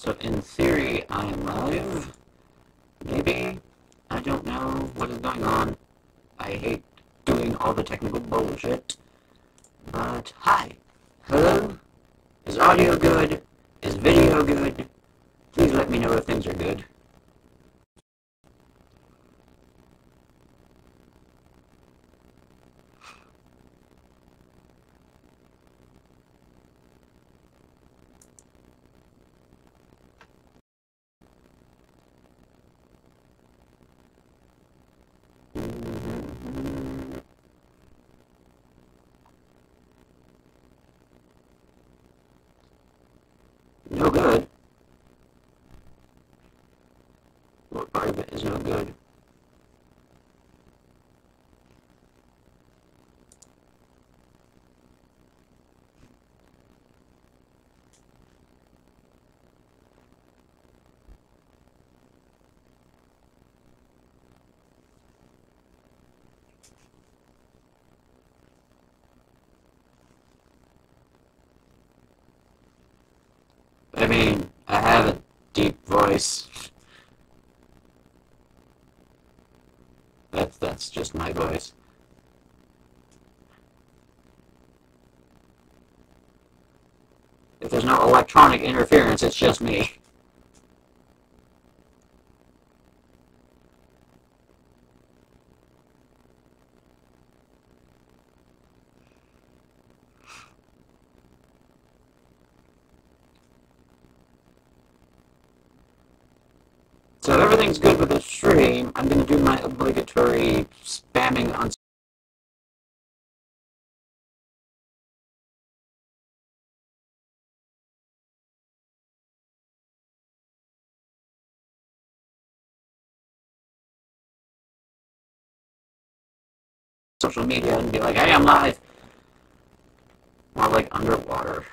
So in theory, I'm live. Maybe. I don't know what is going on. I hate doing all the technical bullshit. But, hi. Hello? Is audio good? Is video good? Please let me know if things are good. No good. What part of it is no good? I mean, I have a deep voice. That's that's just my voice. If there's no electronic interference, it's just me. So if everything's good with the stream, I'm going to do my obligatory spamming on social media and be like, hey, I'm live. More like underwater.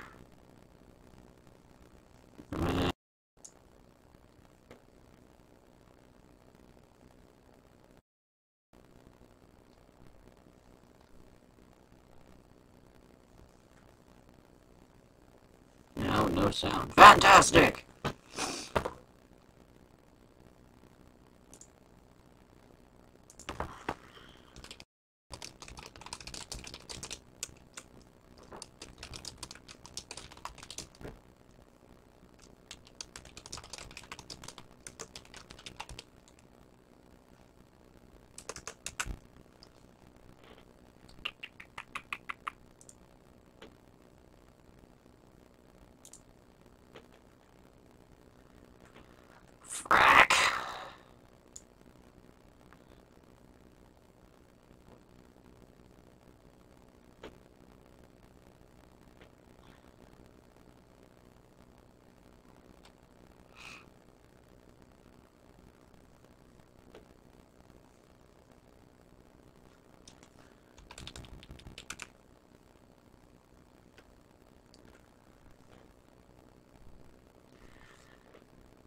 No, no sound. Fantastic! Frack.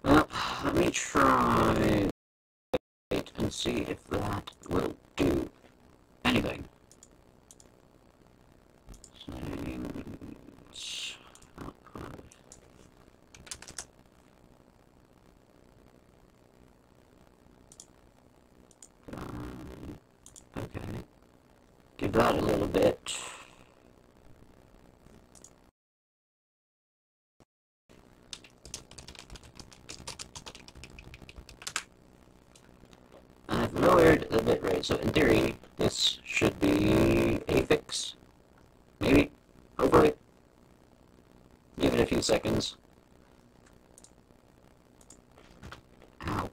Well, let me try it and see if that will do anything. Okay. Give that a little bit. I've lowered the bitrate, so in theory, this should be a fix. Maybe. Hopefully. Give it a few seconds. Ow.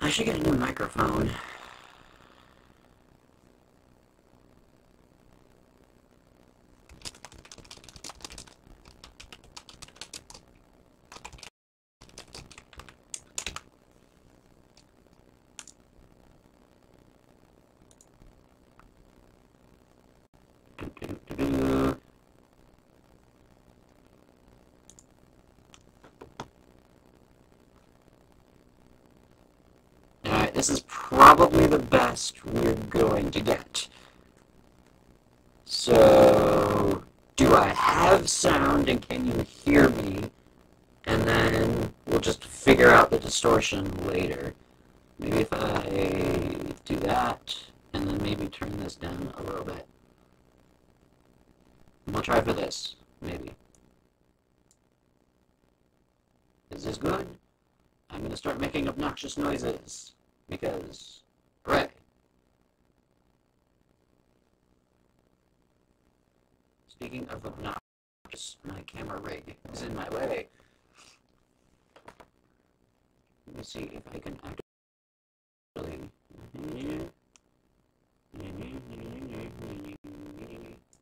I should get a new microphone. this is probably the best we're going to get. So, do I have sound can you hear me? And then we'll just figure out the distortion later. Maybe if I do that, and then maybe turn this down a little bit. We'll try for this, maybe. Is this good? I'm going to start making obnoxious noises, because, hooray. Speaking of obnoxious, my camera rig is in my way. Let me see if I can actually...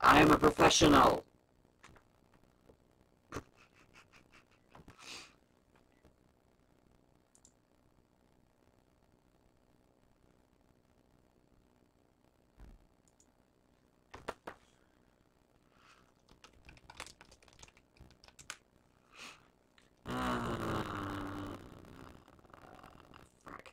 I'm a professional! Uh, frick.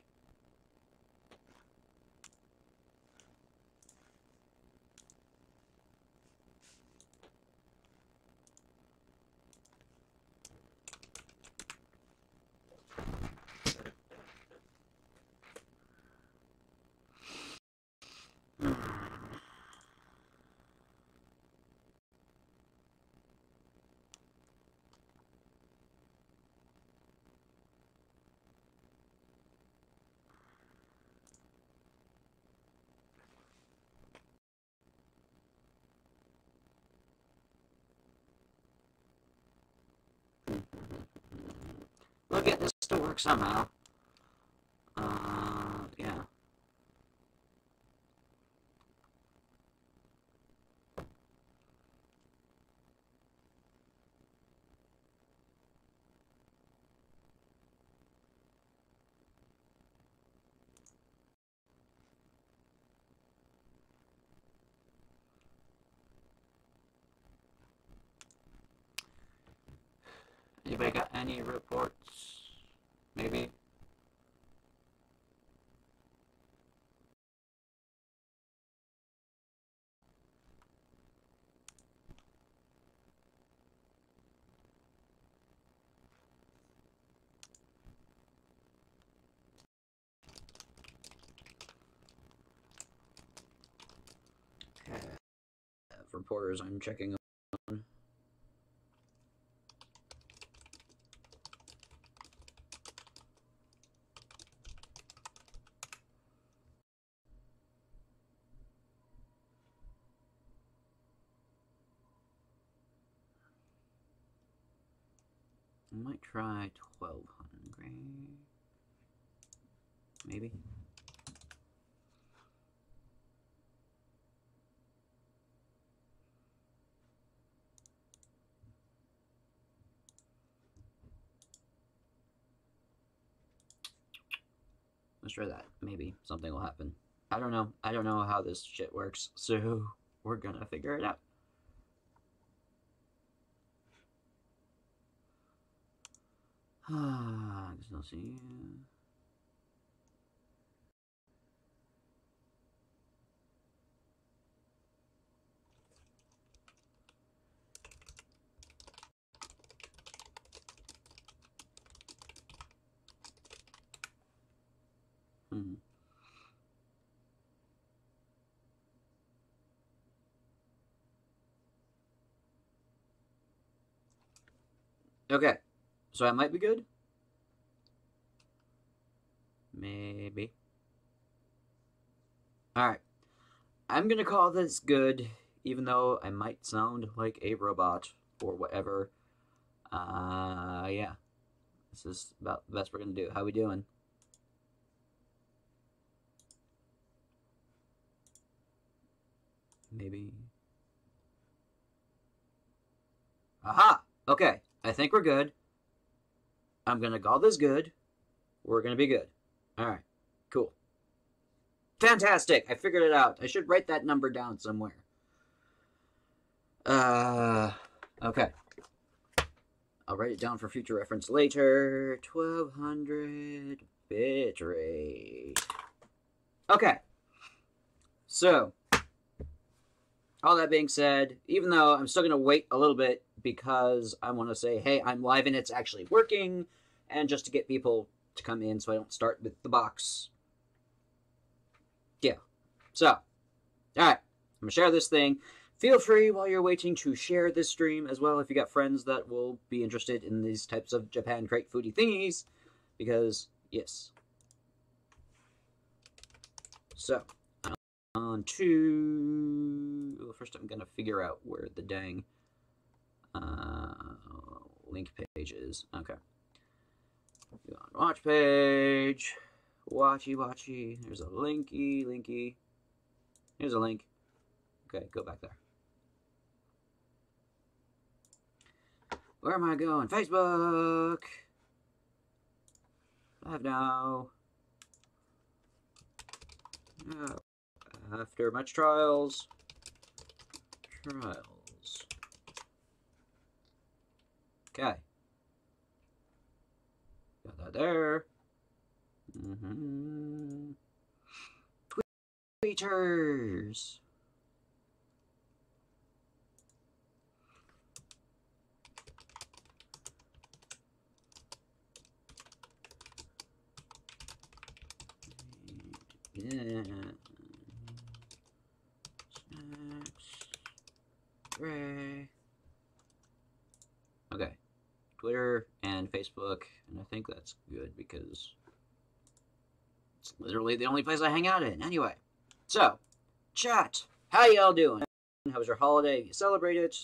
We'll get this to work somehow. Uh, yeah. Anybody got any reports? Maybe? Uh, reporters I'm checking on. I might try 1200. Maybe. Let's try that. Maybe something will happen. I don't know. I don't know how this shit works, so we're gonna figure it out. Ah, I still see you. Hmm. Okay, so I might be good. Maybe. Alright. I'm gonna call this good, even though I might sound like a robot or whatever. Uh, yeah. This is about the best we're gonna do. How we doing? Maybe. Aha! Okay, I think we're good. I'm gonna call this good. We're gonna be good. Alright, cool. Fantastic! I figured it out. I should write that number down somewhere. Uh, okay. I'll write it down for future reference later. 1200 bitrate. Okay. So, all that being said, even though I'm still going to wait a little bit because I want to say, hey, I'm live and it's actually working, and just to get people to come in so I don't start with the box. Yeah. So, all right. I'm going to share this thing. Feel free while you're waiting to share this stream as well if you got friends that will be interested in these types of Japan crate foodie thingies. Because, yes. So, on to. Well, first, I'm going to figure out where the dang uh, link page is. Okay. Watch page. Watchy, watchy. There's a linky, linky. Here's a link. Okay, go back there. Where am I going? Facebook. Live now. After much trials. Trials. Okay. Got that there. Mm-hmm. Tweeters. Yeah. Ray. Okay. Twitter and Facebook, and I think that's good because it's literally the only place I hang out in. Anyway, so chat. How y'all doing? How was your holiday? You celebrated?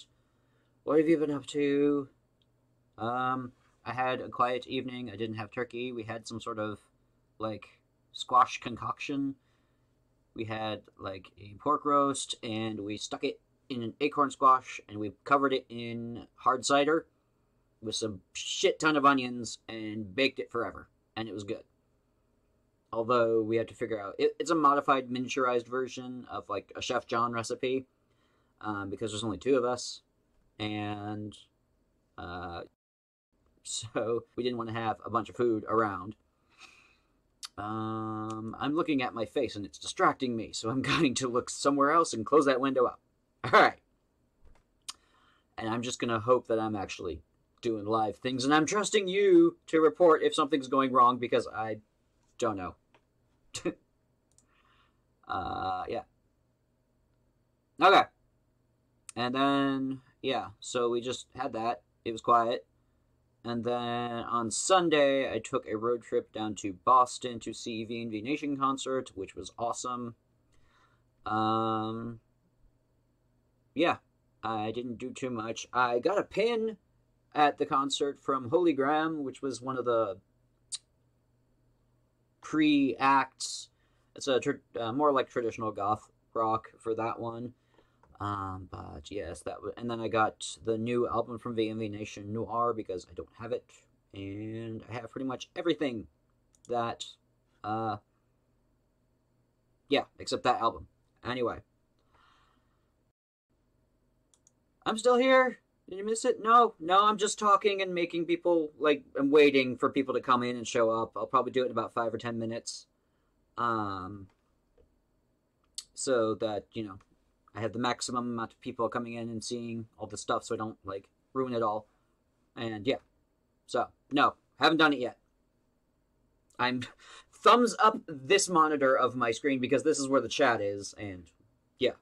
What have you been up to? Um, I had a quiet evening. I didn't have turkey. We had some sort of like squash concoction. We had like a pork roast and we stuck it in an acorn squash and we covered it in hard cider with some shit ton of onions and baked it forever. And it was good. Although we had to figure out it, it's a modified miniaturized version of like a Chef John recipe um, because there's only two of us. And uh, so we didn't want to have a bunch of food around. Um, I'm looking at my face and it's distracting me, so I'm going to look somewhere else and close that window up. Alright. And I'm just going to hope that I'm actually doing live things, and I'm trusting you to report if something's going wrong because I don't know. uh, yeah. Okay. And then, yeah, so we just had that. It was quiet. And then on Sunday, I took a road trip down to Boston to see VNV Nation concert, which was awesome. Um, yeah, I didn't do too much. I got a pin at the concert from Holygram, which was one of the pre acts. It's a uh, more like traditional goth rock for that one. Um, but yes, that was, and then I got the new album from VNV Nation Noire because I don't have it, and I have pretty much everything that, uh, yeah, except that album. Anyway, I'm still here. Did you miss it? No, no, I'm just talking and making people, like, I'm waiting for people to come in and show up. I'll probably do it in about five or ten minutes. Um, so that, you know, I have the maximum amount of people coming in and seeing all the stuff so I don't, like, ruin it all. And, yeah. So, no, haven't done it yet. I'm thumbs up this monitor of my screen because this is where the chat is, and, yeah.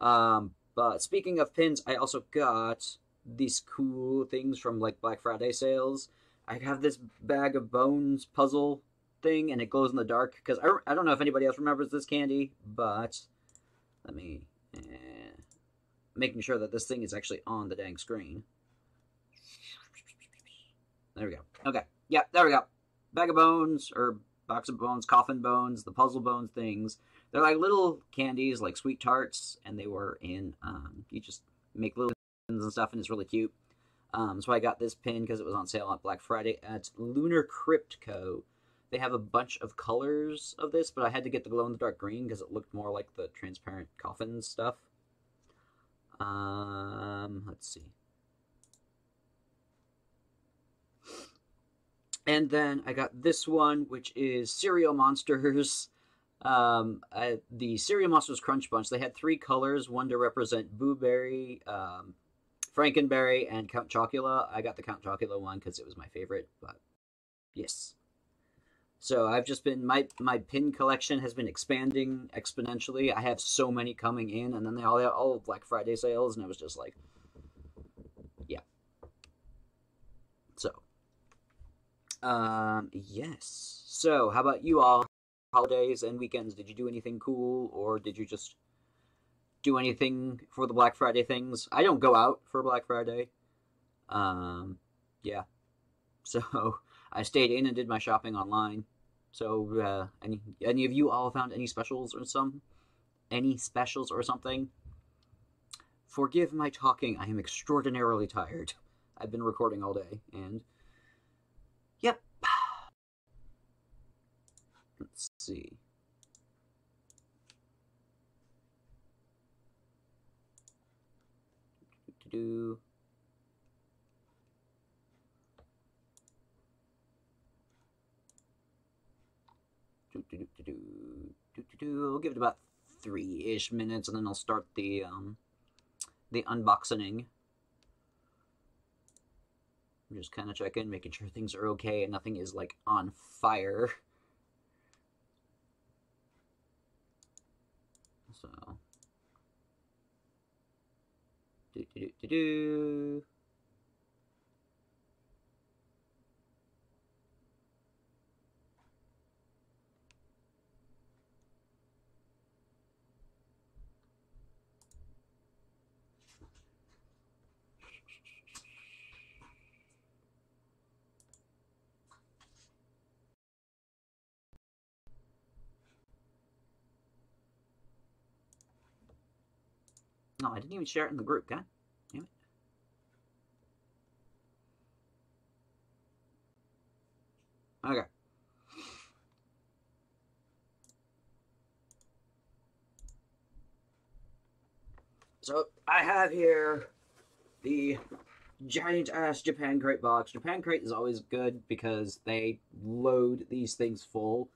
Um, but speaking of pins, I also got these cool things from like Black Friday sales. I have this bag of bones puzzle thing, and it glows in the dark. Because I, I don't know if anybody else remembers this candy, but let me eh, making sure that this thing is actually on the dang screen. There we go. Okay, yeah, there we go. Bag of bones or box of bones, coffin bones, the puzzle bones things. They're like little candies, like sweet tarts, and they were in. Um, you just make little pins and stuff, and it's really cute. Um, so I got this pin because it was on sale on Black Friday at Lunar Crypt Co. They have a bunch of colors of this, but I had to get the glow in the dark green because it looked more like the transparent coffin stuff. Um, let's see. And then I got this one, which is Cereal Monsters. Um, I, the Cereal Monsters Crunch Bunch. They had three colors, one to represent Boo Berry, um, Frankenberry, and Count Chocula. I got the Count Chocula one because it was my favorite, but yes. So I've just been my my pin collection has been expanding exponentially. I have so many coming in, and then they all all Black Friday sales, and I was just like, yeah. So, um, yes. So how about you all? Holidays and weekends, did you do anything cool, or did you just do anything for the Black Friday things? I don't go out for Black Friday. Um, yeah. So I stayed in and did my shopping online. So, uh, any any of you all found any specials or some any specials or something? Forgive my talking. I am extraordinarily tired. I've been recording all day, and yep. Let's see. Do do, do. Do, do, do, I'll give it about three-ish minutes, and then I'll start the um, the unboxing. Just kind of check in, making sure things are okay and nothing is like on fire. So, do do do do do. No, I didn't even share it in the group, God damn it. Okay. So I have here the giant ass Japan Crate box. Japan Crate is always good because they load these things full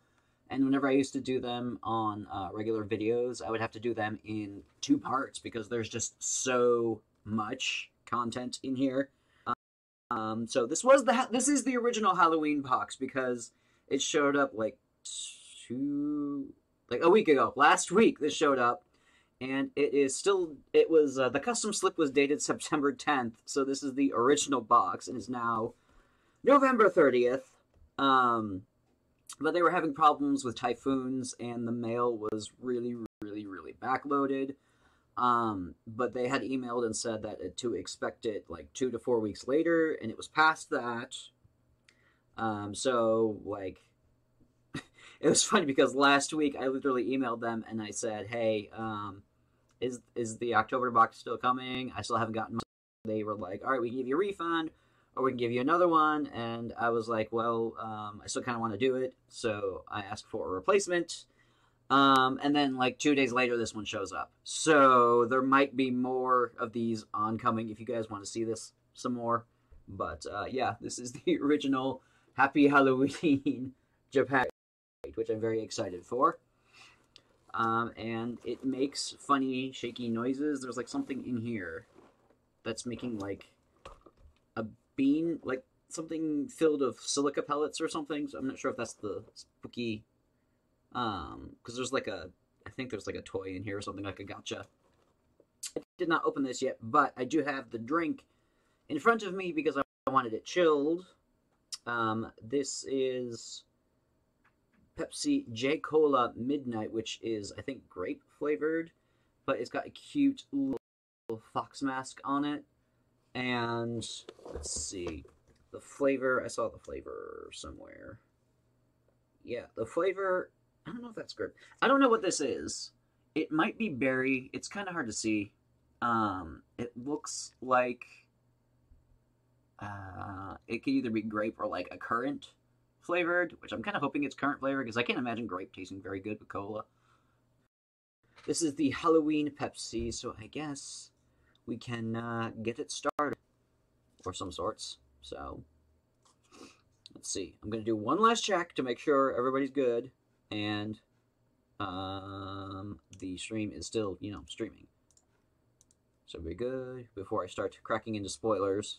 and whenever I used to do them on uh, regular videos, I would have to do them in two parts because there's just so much content in here. Um, so this was the this is the original Halloween box because it showed up like two like a week ago. Last week this showed up, and it is still it was uh, the custom slip was dated September 10th, so this is the original box and is now November 30th. Um, but they were having problems with typhoons and the mail was really really really backloaded. Um, but they had emailed and said that to expect it like two to four weeks later and it was past that. Um, so like it was funny because last week i literally emailed them and i said hey um, is is the october box still coming? I still haven't gotten my they were like all right we can give you a refund or we can give you another one. And I was like, well, um, I still kind of want to do it. So I asked for a replacement. Um, and then like two days later, this one shows up. So there might be more of these oncoming if you guys want to see this some more. But uh, yeah, this is the original Happy Halloween Japan, which I'm very excited for. Um, and it makes funny, shaky noises. There's like something in here that's making like bean, like something filled of silica pellets or something. So I'm not sure if that's the spooky. Um, because there's like a, I think there's like a toy in here or something like a gotcha. I did not open this yet, but I do have the drink in front of me because I wanted it chilled. Um, this is Pepsi J Cola Midnight, which is I think grape flavored, but it's got a cute little fox mask on it. And let's see. The flavor, I saw the flavor somewhere. Yeah, the flavor, I don't know if that's grape. I don't know what this is. It might be berry. It's kind of hard to see. Um, it looks like uh, it could either be grape or like a currant flavored, which I'm kind of hoping it's currant flavored because I can't imagine grape tasting very good with cola. This is the Halloween Pepsi, so I guess we can uh, get it started, or some sorts. So, let's see. I'm gonna do one last check to make sure everybody's good, and um, the stream is still, you know, streaming. So be good before I start cracking into spoilers.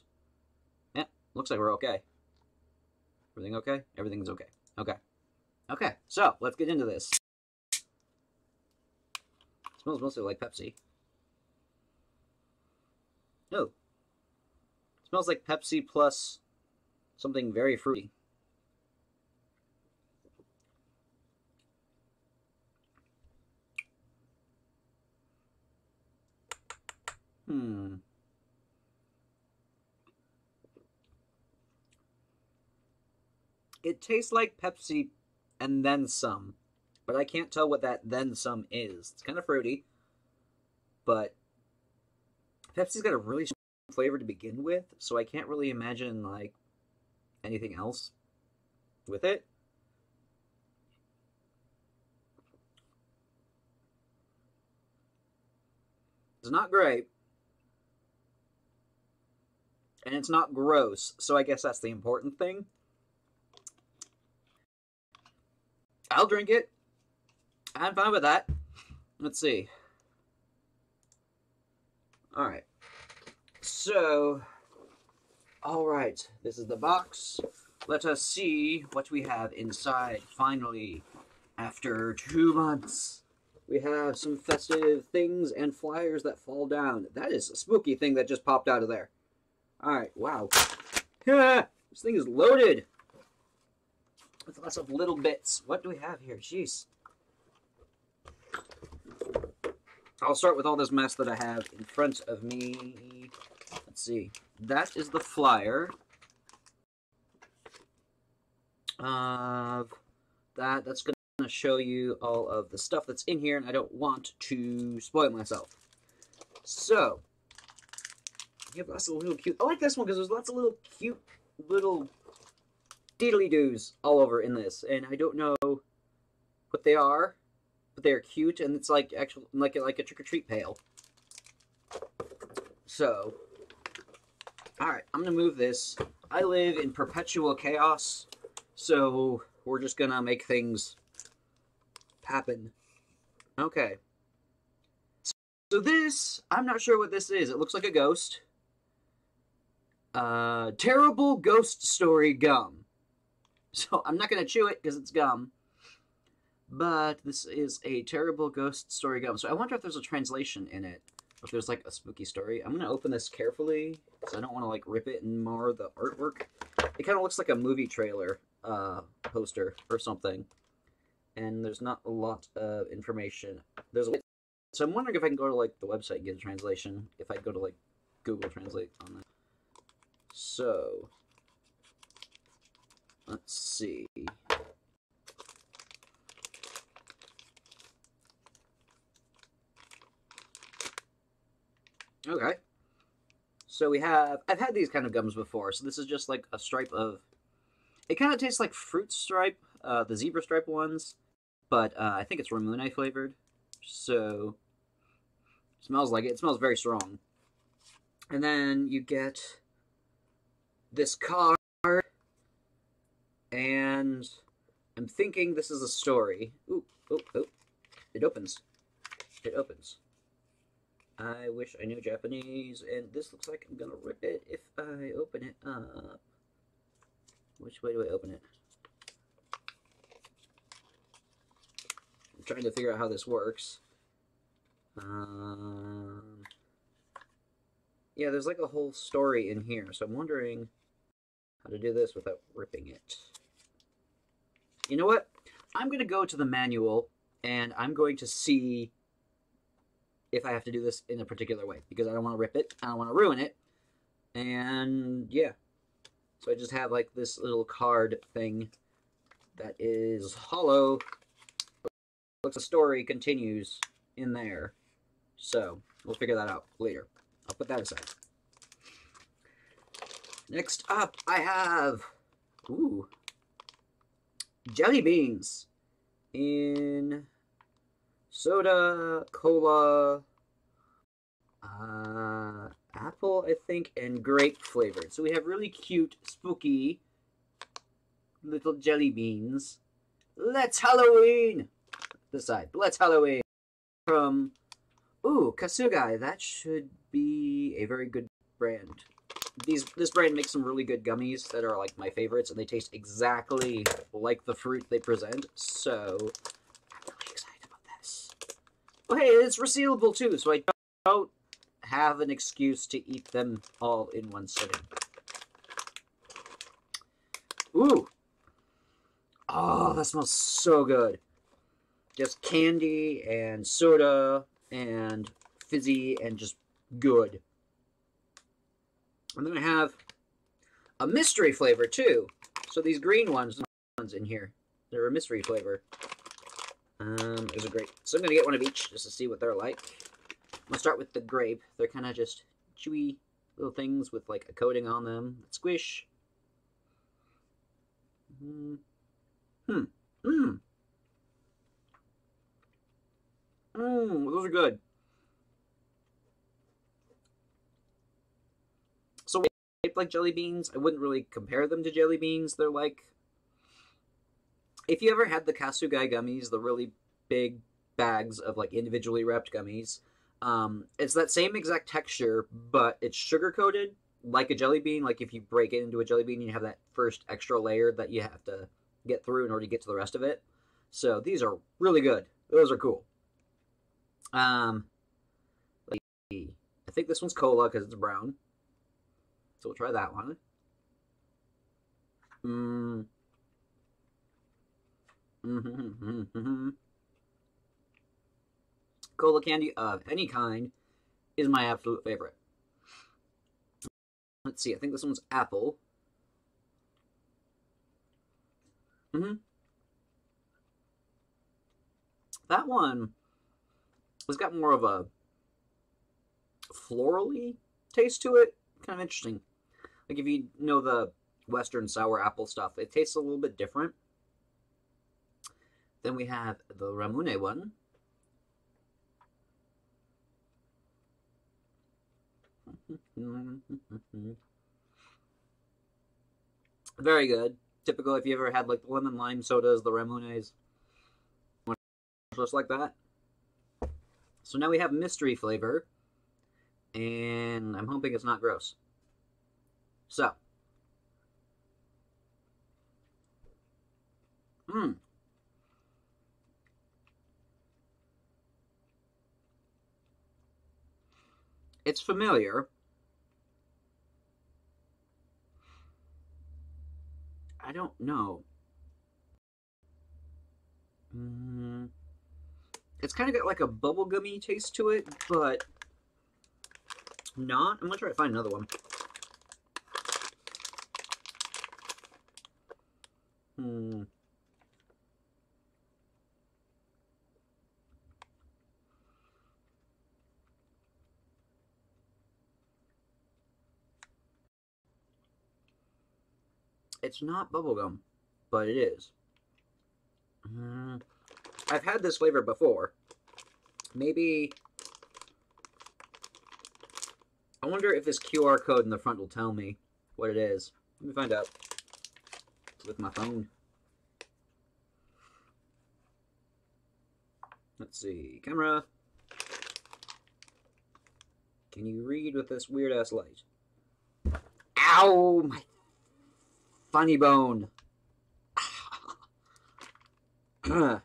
Yeah, looks like we're okay. Everything okay? Everything's okay. Okay. Okay, so let's get into this. smells mostly like Pepsi. No. smells like Pepsi plus something very fruity. Hmm. It tastes like Pepsi and then some, but I can't tell what that then some is. It's kind of fruity, but Pepsi's got a really strong flavor to begin with, so I can't really imagine like anything else with it. It's not great. And it's not gross, so I guess that's the important thing. I'll drink it. I'm fine with that. Let's see. Alright. So, alright, this is the box. Let us see what we have inside, finally, after two months. We have some festive things and flyers that fall down. That is a spooky thing that just popped out of there. Alright, wow. This thing is loaded with lots of little bits. What do we have here? Jeez. I'll start with all this mess that I have in front of me. Let's see. That is the flyer of that. That's going to show you all of the stuff that's in here, and I don't want to spoil myself. So, you have lots of little cute... I like this one because there's lots of little cute little diddly doos all over in this, and I don't know what they are, but they are cute, and it's like actual like like a trick or treat pail. So, all right, I'm gonna move this. I live in perpetual chaos, so we're just gonna make things happen. Okay. So this, I'm not sure what this is. It looks like a ghost. Uh, terrible ghost story gum. So I'm not to chew it because it's gum. But this is a terrible ghost story gum. So I wonder if there's a translation in it. If there's like a spooky story. I'm going to open this carefully because I don't want to like rip it and mar the artwork. It kind of looks like a movie trailer uh, poster or something. And there's not a lot of information. There's a so I'm wondering if I can go to like the website and get a translation. If I go to like Google Translate on that. So Let's see. Okay. So we have, I've had these kind of gums before, so this is just like a stripe of, it kind of tastes like fruit stripe, uh, the zebra stripe ones, but uh, I think it's Ramune flavored, so smells like it. It smells very strong. And then you get this card, and I'm thinking this is a story. Ooh, oh, oh. It opens. It opens. I wish I knew Japanese, and this looks like I'm gonna rip it if I open it up. Which way do I open it? I'm trying to figure out how this works. Um, yeah, there's like a whole story in here, so I'm wondering how to do this without ripping it you know what? I'm going to go to the manual and I'm going to see if I have to do this in a particular way because I don't want to rip it. I don't want to ruin it. And yeah. So I just have like this little card thing that is hollow. Looks the story continues in there. So we'll figure that out later. I'll put that aside. Next up, I have... Ooh, jelly beans in soda, cola, uh, apple, I think, and grape flavored. So we have really cute, spooky little jelly beans. Let's Halloween! This side. Let's Halloween! From, ooh, Kasugai. That should be a very good brand. These This brand makes some really good gummies that are like my favorites, and they taste exactly like the fruit they present, so I'm really excited about this. Oh, hey, it's resealable too, so I don't have an excuse to eat them all in one sitting. Ooh. Oh, that smells so good. Just candy and soda and fizzy and just good. And then I have a mystery flavor too. So these green ones, ones in here, they're a mystery flavor. Um, those are great. So I'm gonna get one of each just to see what they're like. I'm gonna start with the grape. They're kind of just chewy little things with like a coating on them. Squish. Hmm. Hmm. Mmm. Mmm. Those are good. So like jelly beans. I wouldn't really compare them to jelly beans. They're like if you ever had the Kasugai gummies, the really big bags of like individually wrapped gummies, um, it's that same exact texture, but it's sugar coated like a jelly bean. Like if you break it into a jelly bean, you have that first extra layer that you have to get through in order to get to the rest of it. So these are really good. Those are cool. Um, I think this one's cola because it's brown. So we'll try that one. Mm. Mm-hmm, mm-hmm. Cola candy of any kind is my absolute favorite. Let's see, I think this one's apple. Mm-hmm. That one has got more of a florally taste to it. Kind of interesting. Like if you know the Western sour apple stuff, it tastes a little bit different. Then we have the Ramune one. Very good. Typical if you ever had like the lemon lime sodas, the Ramunes, Just like that. So now we have mystery flavor. And I'm hoping it's not gross. So. Mmm. It's familiar. I don't know. Mm, it's kind of got like a bubblegummy taste to it, but not. I'm gonna try to find another one. Hmm. It's not bubblegum, but it is. Mm, I've had this flavor before. Maybe... I wonder if this QR code in the front will tell me what it is. Let me find out. With my phone. Let's see. Camera. Can you read with this weird ass light? Ow! My funny bone. Come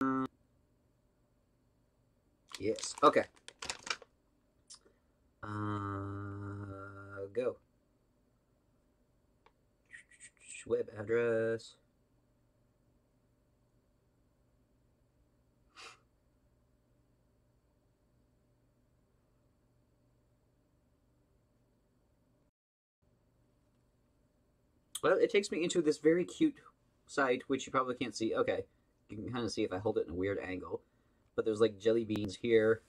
on. Yes. Okay. Uh, go. Web address. It takes me into this very cute site, which you probably can't see. Okay, you can kind of see if I hold it in a weird angle. But there's like jelly beans here.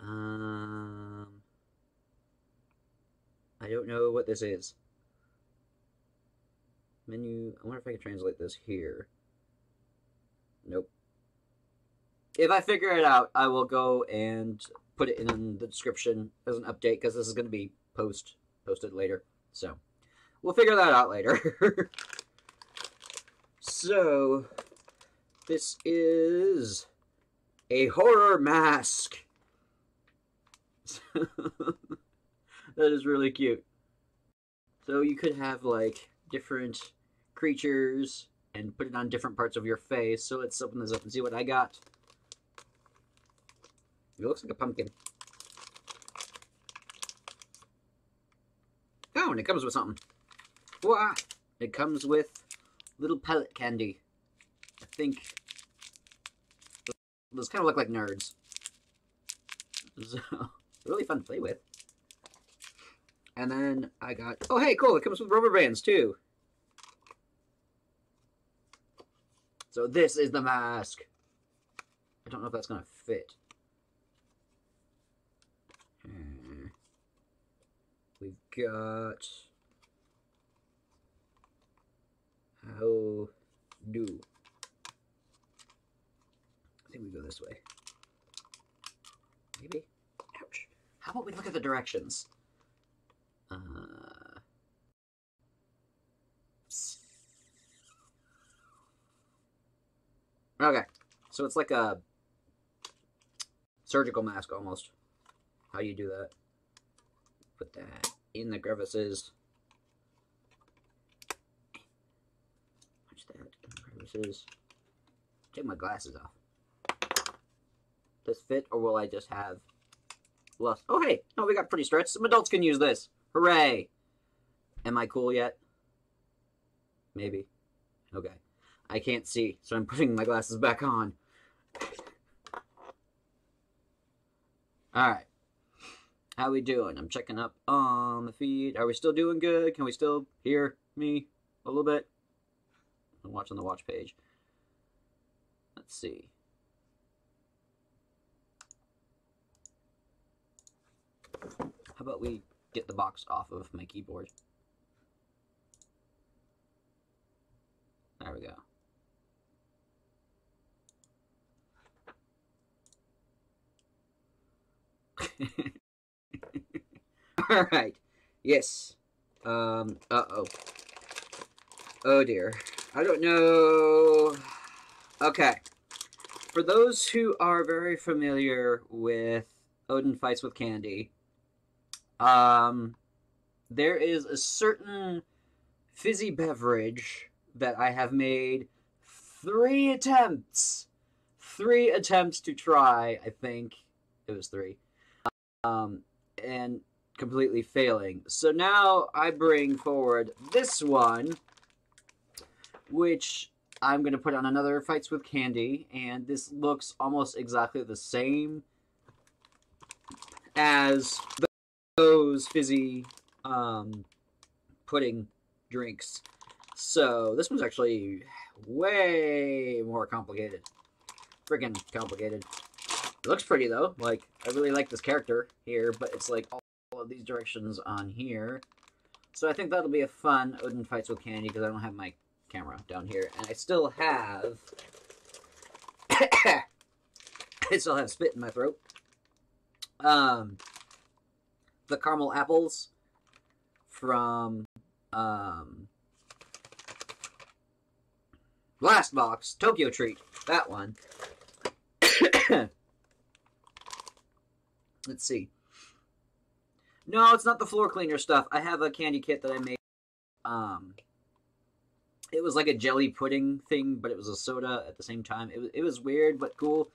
Um, I don't know what this is. Menu, I wonder if I can translate this here. Nope. If I figure it out, I will go and put it in the description as an update because this is going to be post posted later. So we'll figure that out later. so this is a horror mask. that is really cute. So you could have like different creatures and put it on different parts of your face. So let's open this up and see what I got. It looks like a pumpkin. Oh, and it comes with something. Wow! It comes with little pellet candy. I think those kind of look like nerds. So, really fun to play with. And then I got, oh hey, cool, it comes with rubber bands too. So this is the mask. I don't know if that's gonna fit. Hmm. We've got how do. I think we go this way. Maybe. Ouch. How about we look at the directions? Uh, okay, so it's like a surgical mask almost. How you do that? Put that in the crevices. Punch that in crevices. Take my glasses off. Does fit, or will I just have less? Oh, hey, no, we got pretty stretched. Some adults can use this. Hooray! Am I cool yet? Maybe. Okay. I can't see, so I'm putting my glasses back on. Alright. How we doing? I'm checking up on the feed. Are we still doing good? Can we still hear me a little bit? I'm watching the watch page. Let's see. How about we get the box off of my keyboard? There we go. All right. Yes. Um. Uh oh. Oh dear. I don't know. Okay. For those who are very familiar with Odin Fights with Candy, um, there is a certain fizzy beverage that I have made three attempts, three attempts to try. I think it was three, um, and completely failing. So now I bring forward this one, which I'm going to put on another Fights with Candy, and this looks almost exactly the same as those fizzy um, pudding drinks. So this one's actually way more complicated. Freaking complicated. It looks pretty though. Like, I really like this character here, but it's like all of these directions on here. So I think that'll be a fun Odin Fights with Candy because I don't have my camera down here. And I still have... I still have spit in my throat. Um, the caramel apples from um, last box, Tokyo Treat. That one. Let's see. No, it's not the floor cleaner stuff. I have a candy kit that I made. Um, it was like a jelly pudding thing, but it was a soda at the same time. It was, it was weird but cool.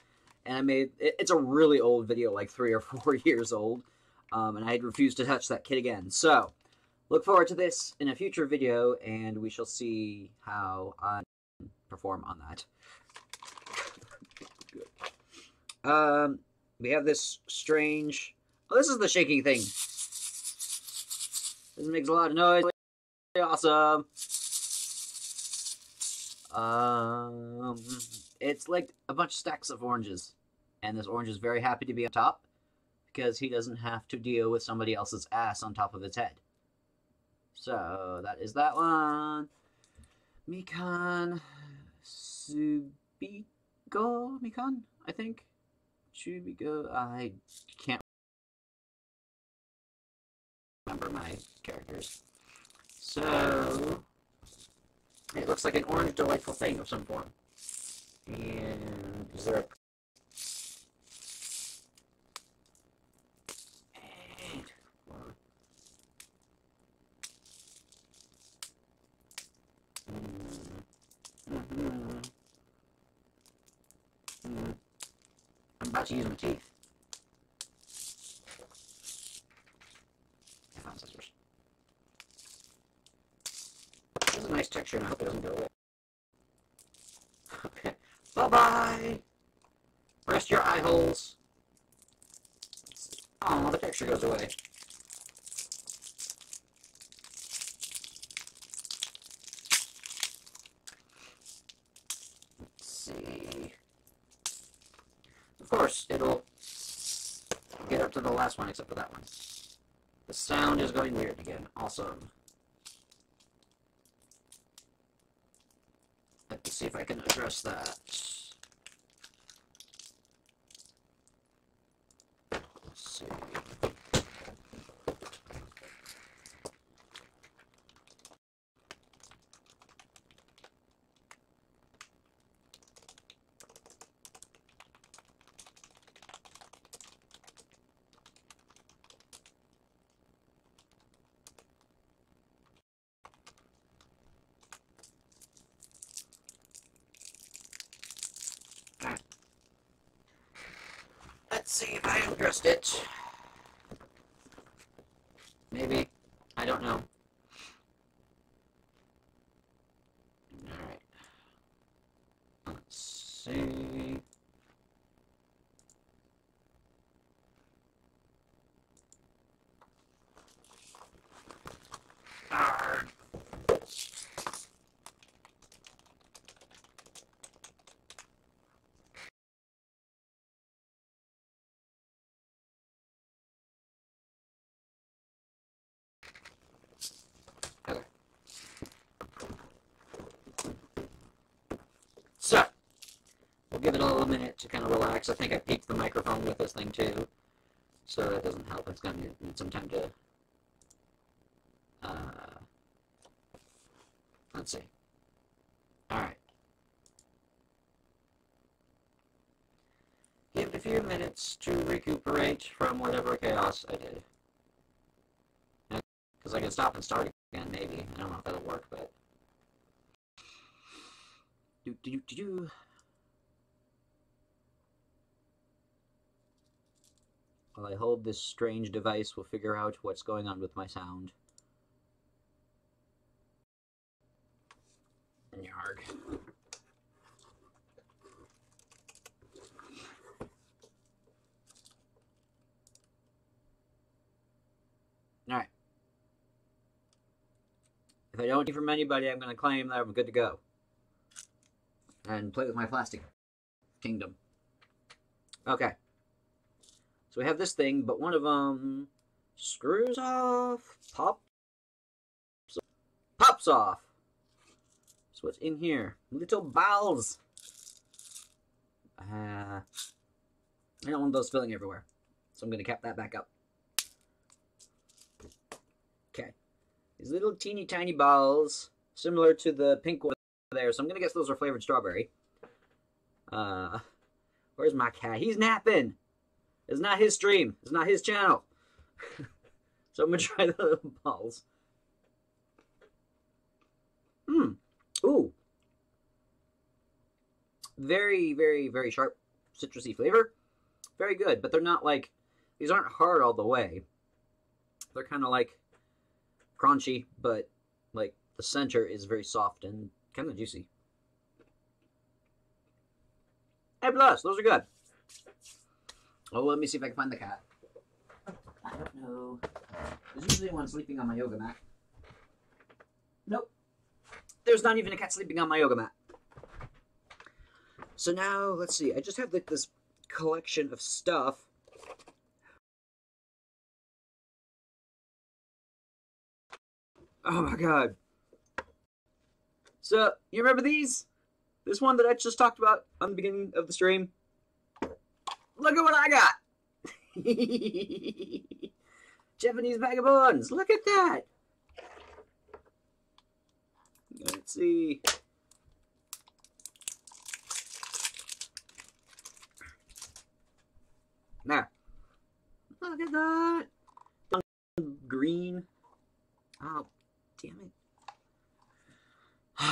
And I made it, it's a really old video, like three or four years old. Um, and I had refused to touch that kit again. So, look forward to this in a future video, and we shall see how I perform on that. Um, we have this strange... Oh, this is the shaking thing. This makes a lot of noise. Awesome. Um, it's like a bunch of stacks of oranges. And this orange is very happy to be on top because he doesn't have to deal with somebody else's ass on top of his head. So that is that one. Mikan Subigo, Mikan, I think. Subigo. I can't remember my characters. So, it looks like an orange delightful thing of some form. And is there a and, mm, mm, I'm about to use my teeth. I found scissors. This is a nice texture, and I hope it doesn't go away. Okay. Bye bye. Rest your eye holes. Oh, the texture goes away. Let's see. Of course, it'll get up to the last one except for that one. The sound is going weird again. Awesome. Let's see if I can address that. Let's see. Let's see if I addressed it. Maybe. I don't know. Alright. Let's see. Arrgh. Okay. So, we'll give it a little minute to kind of relax. I think I peaked the microphone with this thing too, so that doesn't help. It's going to need some time to. Uh, let's see. Alright. Give it a few minutes to recuperate from whatever chaos I did. Because I can stop and start again, maybe. I don't know if that'll work, but. do do do do do. While I hold this strange device, we'll figure out what's going on with my sound. Yarg. Alright. If I don't hear from anybody, I'm going to claim that I'm good to go. And play with my plastic kingdom. Okay. So we have this thing, but one of them screws off, pops, pops off. So what's in here? Little balls. Uh, I don't want those filling everywhere. So I'm going to cap that back up. Okay. These little teeny tiny balls, similar to the pink one there. So I'm going to guess those are flavored strawberry. Uh, where's my cat? He's napping. It's not his stream. It's not his channel. so I'm to try the balls. Hmm. Ooh. Very, very, very sharp citrusy flavor. Very good, but they're not like, these aren't hard all the way. They're kind of like crunchy, but like the center is very soft and kind of juicy. Hey, plus, those are good. Oh, let me see if I can find the cat. I don't know. There's usually one sleeping on my yoga mat. Nope. There's not even a cat sleeping on my yoga mat. So now, let's see. I just have like this collection of stuff. Oh my god. So, you remember these? This one that I just talked about on the beginning of the stream? Look at what I got! Japanese vagabonds! Look at that! Let's see. There. Look at that! Green. Oh, damn it.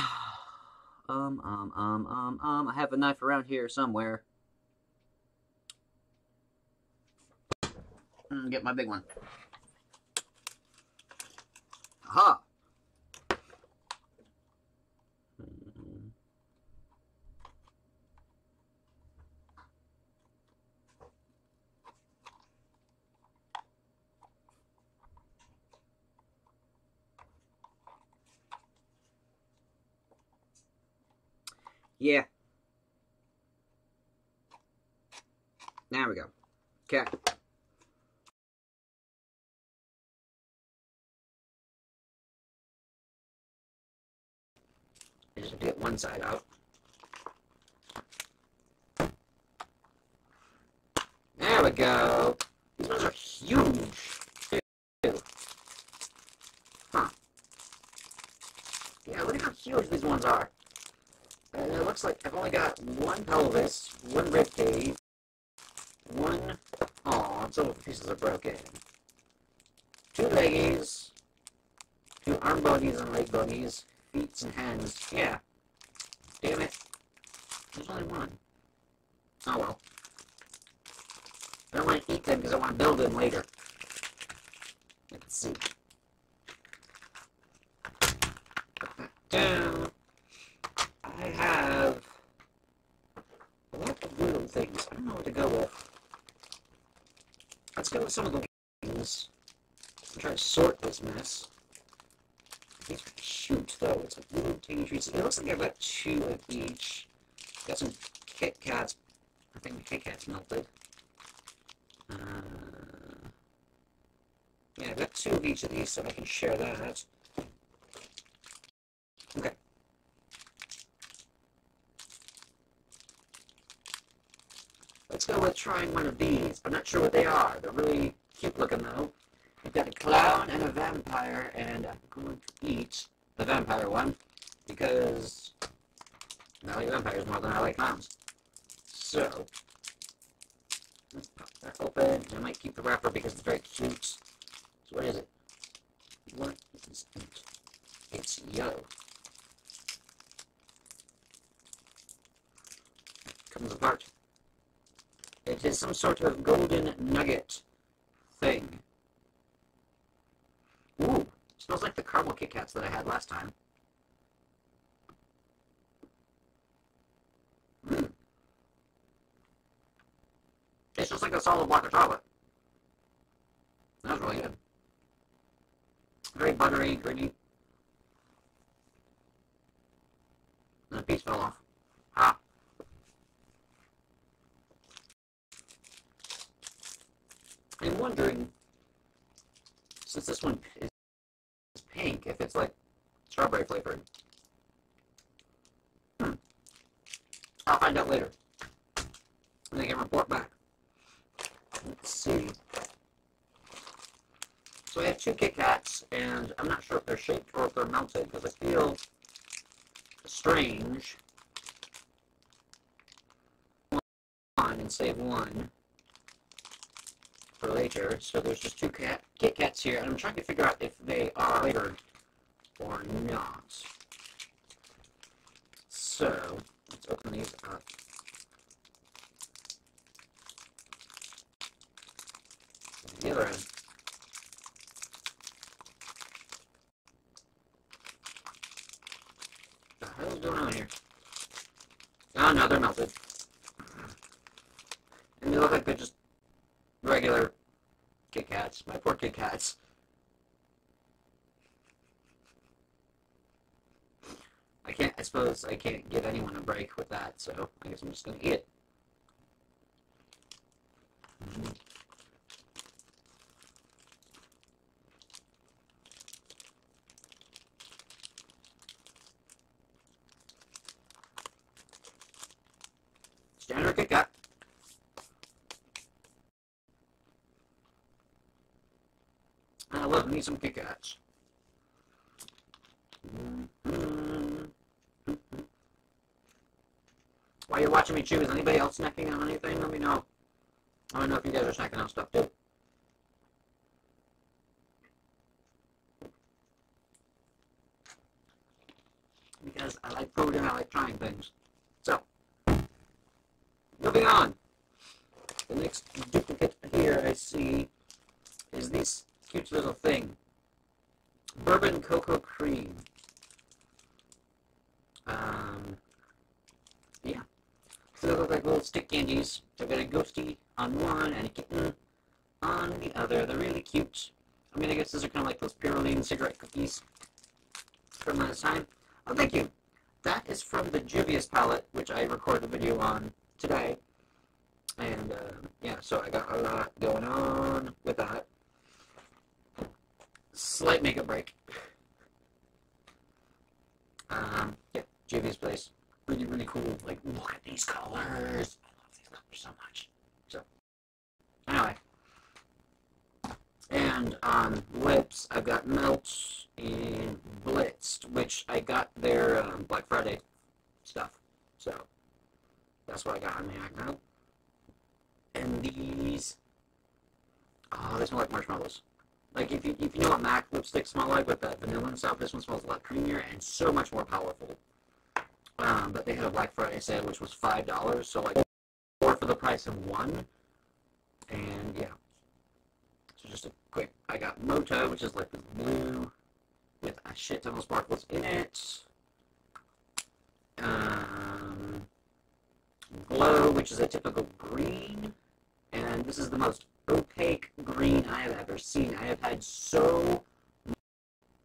um, um, um, um, um. I have a knife around here somewhere. Mm, get my big one. Aha! Yeah. There we go. Okay. Just get one side out. There we go. These ones are huge. Huh. Yeah, look at how huge these ones are. And it looks like I've only got one pelvis, one rib cage, one. Oh, some pieces are broken. Two leggies, two arm buggies and leg bodies, feet and hands. Yeah. Damn it. There's only one. Oh well. I don't want to eat them because I want to build them later. Let's see. Down. I have a lot of little things. I don't know what to go with. Let's go with some of the. I'm trying to sort this mess. These are cute though. It's It looks like I've got two of each. Got some Kit Kats. I think the Kit Kats melted. Uh, yeah, I've got two of each of these, so I can share that. Okay. Let's go with trying one of these. I'm not sure what they are. They're really cute looking though. We've got a clown and a vampire, and I'm going to eat the vampire one because I like vampires more than I like clowns. So, let's pop that open. I might keep the wrapper because it's very cute. So what is it? What is it? It's yellow. Comes apart. It is some sort of golden nugget thing. Ooh, smells like the caramel Kit Kats that I had last time. Mm. It's just like a solid block of chocolate. That's really good. Very buttery, gritty. And the piece fell off. Ah. I'm wondering, since this one is pink, if it's like strawberry flavored. Hmm. I'll find out later. And I can report back. Let's see. So I have two Kit Kats, and I'm not sure if they're shaped or if they're melted, because I feel strange. One and save one for later. So there's just two cat Kit Kats here, and I'm trying to figure out if they are flavored or not. So let's open these up. Other. The hell is going on here? Oh no, they're melted. And they look like they're just regular Kit Kats. My poor Kit Kats. I can't, I suppose I can't give anyone a break with that, so I guess I'm just gonna eat it. Standard Kit Kat. me some Kit Kats. Mhm. Chew, is anybody else snacking on anything? Let me know. I don't know if you guys are snacking on stuff too. Because I like food and I like trying things. So, moving on. The next duplicate here I see is this cute little thing. Bourbon cocoa cream. Um, yeah. So they look like little stick candies. I've got a ghosty on one and a kitten on the other. They're really cute. I mean, I guess those are kind of like Pirouline cigarette cookies from last time. Oh, thank you. That is from the Juvia's palette, which I recorded a video on today. And, uh, yeah, so I got a lot going on with that. Slight makeup break. Um, yeah, Juvia's place. Really, really cool. Like, look at these colors. I love these colors so much. So, anyway. And on lips, I've got Melt and Blitzed, which I got their um, Black Friday stuff. So, that's what I got on the now. And these, oh, they smell like marshmallows. Like, if you, if you know what MAC lipsticks smell like with that vanilla and stuff, this one smells a lot creamier and so much more powerful. Um, but they had a Black Friday sale, which was $5, so like four for the price of one. And yeah. Just a quick, I got Moto, which is like blue with a shit ton of sparkles in it. Um, Glow, which is a typical green. And this is the most opaque green I have ever seen. I have had so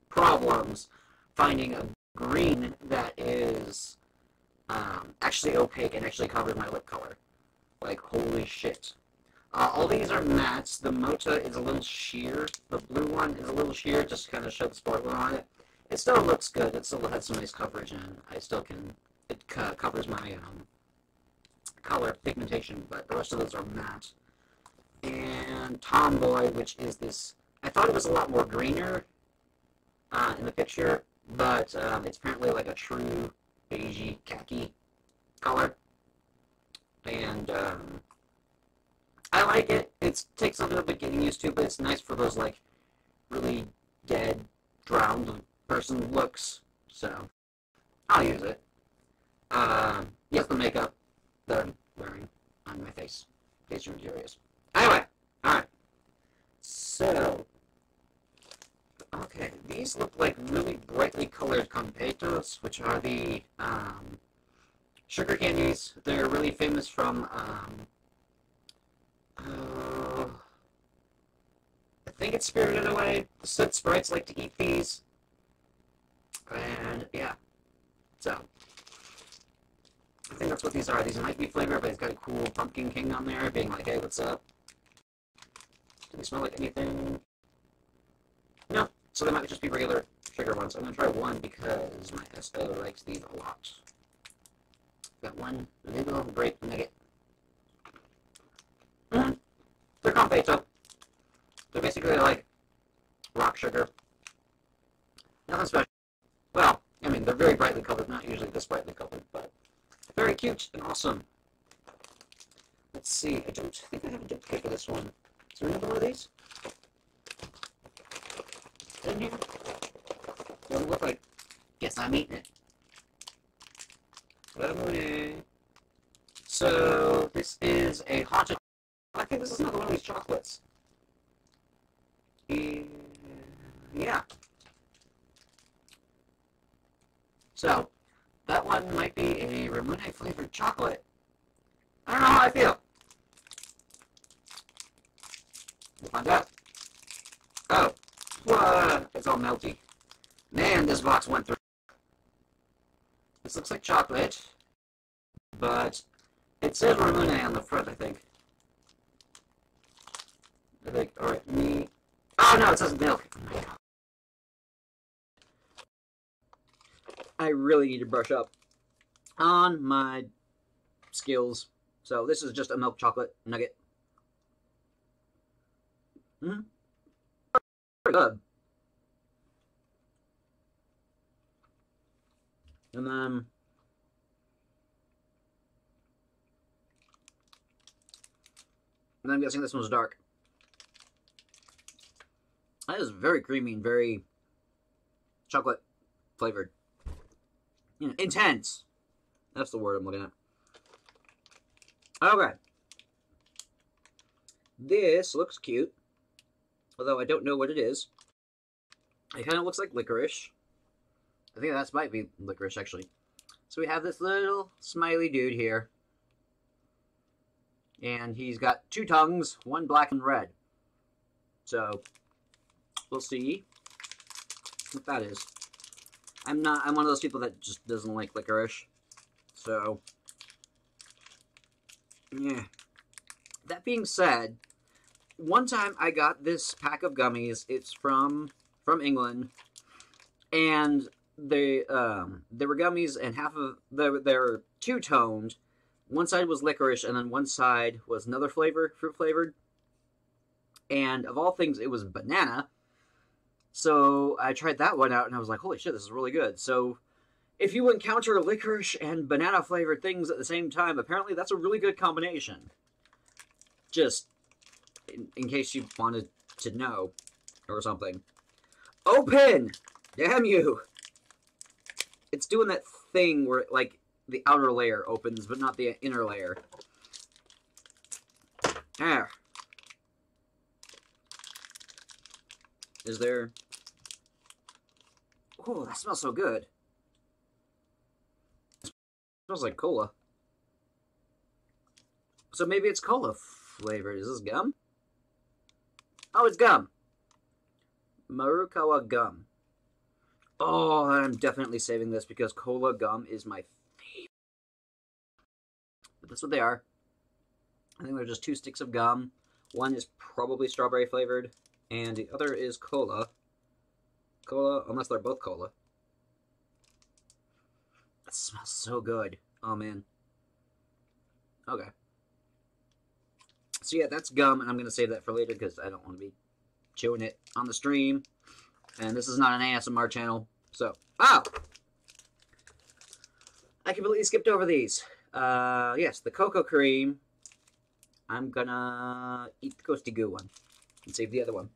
problems finding a green that is um, actually opaque and actually covers my lip color. Like, holy shit. Uh, all these are mattes. The Mota is a little sheer. The blue one is a little sheer, just to kind of show the sparkle on it. It still looks good. It still has some nice coverage, and I still can. It co- covers my um, color pigmentation, but the rest of those are matte. And Tomboy, which is this. I thought it was a lot more greener uh, in the picture, but um, it's apparently like a true beigey khaki color. And um, I like it. It takes a little bit getting used to, but it's nice for those like really dead, drowned person looks. So I'll use it. Um, yes, the makeup that I'm wearing on my face. In case you're curious. Anyway, alright. So, okay, these look like really brightly colored competos, which are the um, sugar candies. They're really famous from, um, uh, I think it's Spirited Away. The Soot Sprites like to eat these. And, yeah. So, I think that's what these are. These might be flavored, but it's got a cool Pumpkin King on there, being like, hey, what's up? Do they smell like anything? No. So they might just be regular sugar ones. I'm going to try one because my SO likes these a lot. Got one little grape nugget. Mm. Confeito. They're basically like rock sugar. Nothing special. Well, I mean, they're very brightly colored. Not usually this brightly colored, but very cute and awesome. Let's see. I don't think I have a duplicate for this one. Is there another one of these? In here? Doesn't look like. Guess I'm eating it. So this is a haunted. This is another one of these chocolates. Yeah. So that one might be a Ramune flavored chocolate. I don't know how I feel. We'll find out. Oh, what? It's all melty. Man, this box went through. This looks like chocolate, but it says Ramune on the front, I think. really need to brush up on my skills. So this is just a milk chocolate nugget. Hmm. Pretty good. And then And I'm guessing this one's dark. That is very creamy and very chocolate flavored. You know, intense. That's the word I'm looking at. Okay. This looks cute. Although I don't know what it is. It kind of looks like licorice. I think that might be licorice, actually. So we have this little smiley dude here. And he's got two tongues, one black and red. So, we'll see what that is. I'm not, I'm one of those people that just doesn't like licorice. So, yeah. That being said, one time I got this pack of gummies. It's from from England, and they um they were gummies, and half of they they're two toned. One side was licorice, and then one side was another flavor, fruit flavored. And of all things, it was banana. So I tried that one out, and I was like, "Holy shit, this is really good!" So if you encounter licorice and banana flavored things at the same time, apparently that's a really good combination. Just in, in case you wanted to know or something. Open! Damn you! It's doing that thing where, like, the outer layer opens, but not the inner layer. There. Is there... Oh, that smells so good. It smells like cola. So maybe it's cola flavored. Is this gum? Oh, it's gum. Marukawa gum. Oh, I'm definitely saving this because cola gum is my favorite. But that's what they are. I think they're just two sticks of gum. One is probably strawberry flavored, and the other is cola. Cola, unless they're both cola. That smells so good. Oh, man. Okay. So yeah, that's gum, and I'm going to save that for later because I don't want to be chewing it on the stream. And this is not an ASMR channel, so... Oh! I completely skipped over these. Uh, yes, the cocoa cream. I'm gonna eat the Ghosty Goo one and save the other one.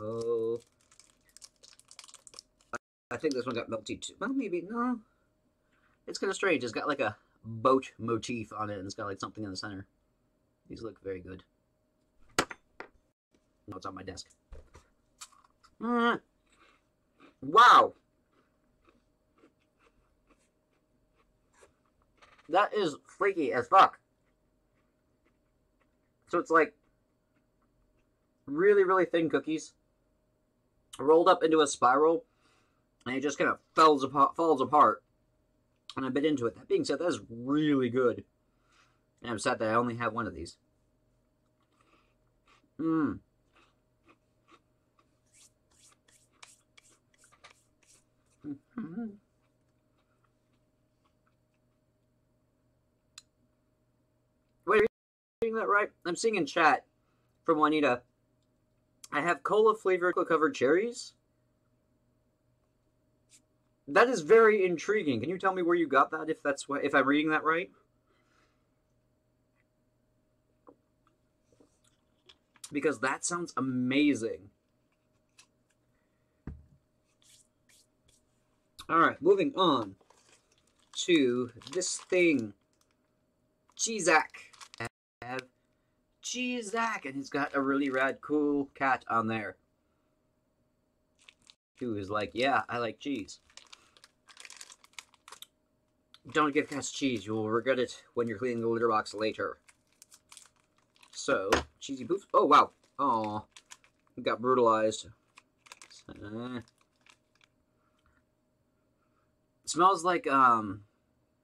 So... I think this one got melty too. Well, maybe, no. It's kind of strange. It's got like a boat motif on it, and it's got like something in the center. These look very good. No, it's on my desk. Mm. Wow! That is freaky as fuck. So it's like really, really thin cookies rolled up into a spiral, and it just kind of falls apart. Falls apart and I bit into it. That being said, that is really good. And I'm sad that I only have one of these. Mmm. Wait, are you reading that right? I'm seeing in chat from Juanita. I have cola flavored covered cherries. That is very intriguing. Can you tell me where you got that? If that's what, if I'm reading that right? Because that sounds amazing. All right, moving on to this thing. Cheezak. have Cheezak, and he's got a really rad, cool cat on there. Who is like, yeah, I like cheese. Don't give cats cheese. You will regret it when you're cleaning the litter box later. So, cheesy poof. Oh, wow. Oh, got brutalized. Smells like um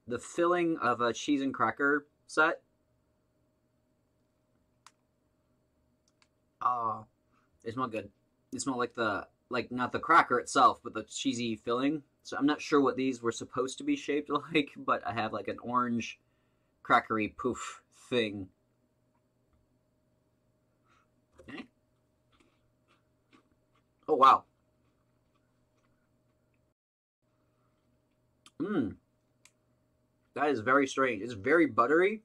the filling of a cheese and cracker set. Oh, they smell good. They smell like the like not the cracker itself, but the cheesy filling. So I'm not sure what these were supposed to be shaped like, but I have like an orange crackery poof thing. Oh wow. Mmm. That is very strange. It's very buttery.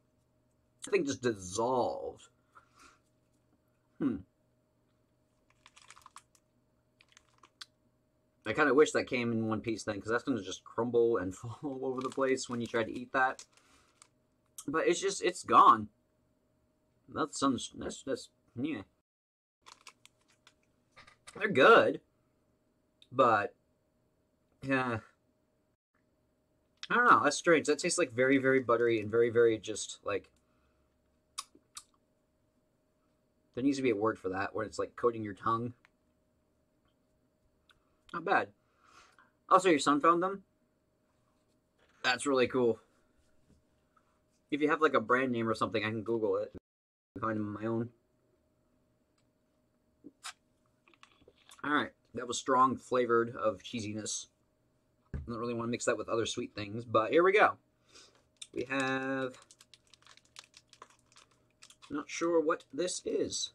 I think just dissolved. Hmm. I kind of wish that came in one piece then, because that's going to just crumble and fall all over the place when you try to eat that. But it's just, it's gone. That's some, that's, that's, yeah. They're good. But, yeah. I don't know, that's strange. That tastes like very, very buttery and very, very just, like, there needs to be a word for that, where it's, like, coating your tongue. Not bad. Also, your son found them? That's really cool. If you have like a brand name or something, I can Google it. Find them on my own. Alright, that was strong flavored of cheesiness. I don't really want to mix that with other sweet things, but here we go. We have... Not sure what this is.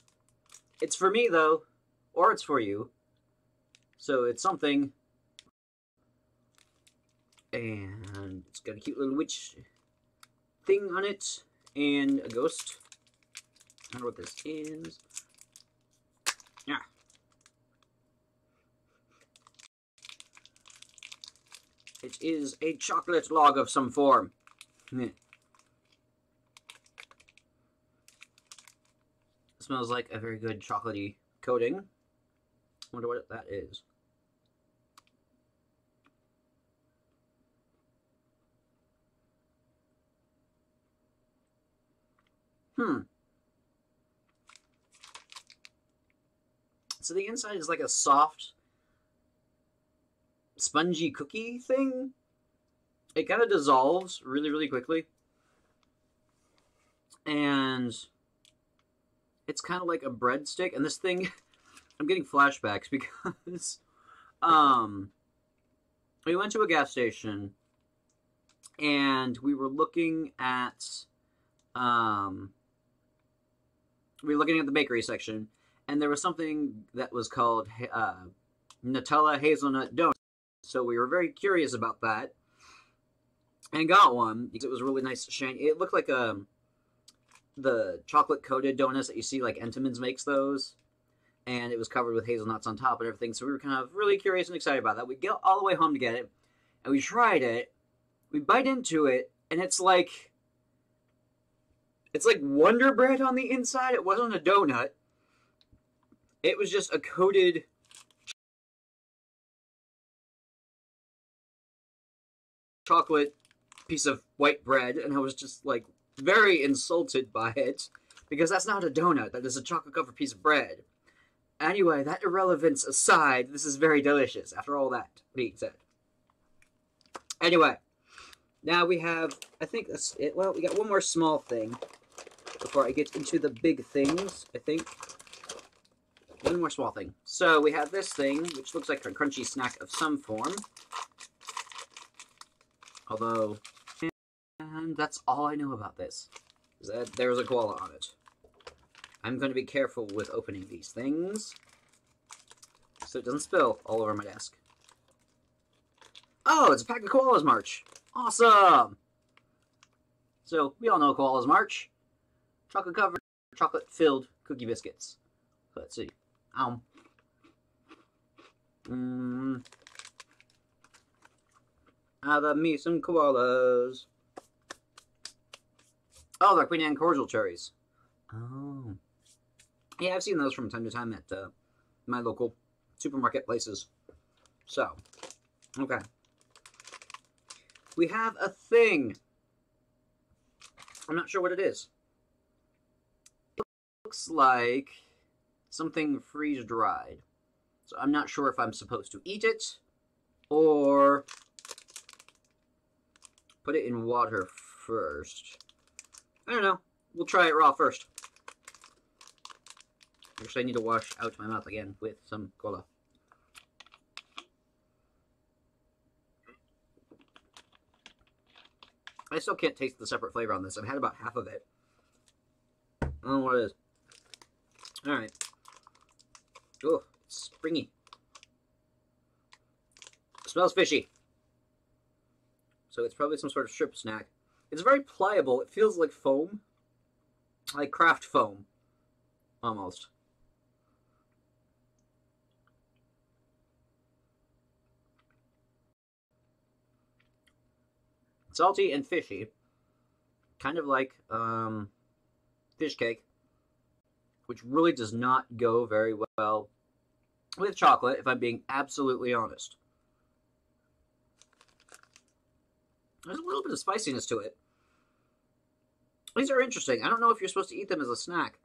It's for me, though. Or it's for you. So it's something. And it's got a cute little witch thing on it. And a ghost. I don't know what this is. Yeah. It is a chocolate log of some form. Smells like a very good chocolatey coating. Wonder what that is. Hmm. So the inside is like a soft, spongy cookie thing. It kind of dissolves really, really quickly. And it's kind of like a breadstick. And this thing, I'm getting flashbacks because um, we went to a gas station and we were looking at um, we were looking at the bakery section, and there was something that was called uh, Nutella hazelnut donut. So we were very curious about that, and got one because it was really nice, shiny. It looked like a um, the chocolate coated donuts that you see like Entenmann's makes those, and it was covered with hazelnuts on top and everything. So we were kind of really curious and excited about that. We get all the way home to get it, and we tried it. We bite into it, and it's like it's like Wonder Bread on the inside. It wasn't a donut. It was just a coated chocolate piece of white bread, and I was just like very insulted by it because that's not a donut. That is a chocolate covered piece of bread. Anyway, that irrelevance aside, this is very delicious. After all that being said. Anyway, now we have, I think that's it. Well, we got one more small thing before I get into the big things, I think. One more small thing. So we have this thing, which looks like a crunchy snack of some form. Although, and that's all I know about this. Is that there's a koala on it. I'm going to be careful with opening these things. So it doesn't spill all over my desk. Oh, it's a pack of Koalas March. Awesome! So, we all know Koalas March chocolate covered, chocolate filled cookie biscuits. Let's see. Um. Mmm. I love me some koalas. Oh, they're Queen Anne cordial cherries. Oh. Yeah, I've seen those from time to time at uh, my local supermarket places. So, okay. We have a thing. I'm not sure what it is looks like something freeze dried. So I'm not sure if I'm supposed to eat it or put it in water first. I don't know. We'll try it raw first. Actually, I need to wash out my mouth again with some cola. I still can't taste the separate flavor on this. I've had about half of it. I don't know what it is. Alright. Oh, it's springy. smells fishy. So it's probably some sort of strip snack. It's very pliable. It feels like foam. Like craft foam. Almost. Salty and fishy. Kind of like um, fish cake. Which really does not go very well with chocolate, if I'm being absolutely honest. There's a little bit of spiciness to it. These are interesting. I don't know if you're supposed to eat them as a snack.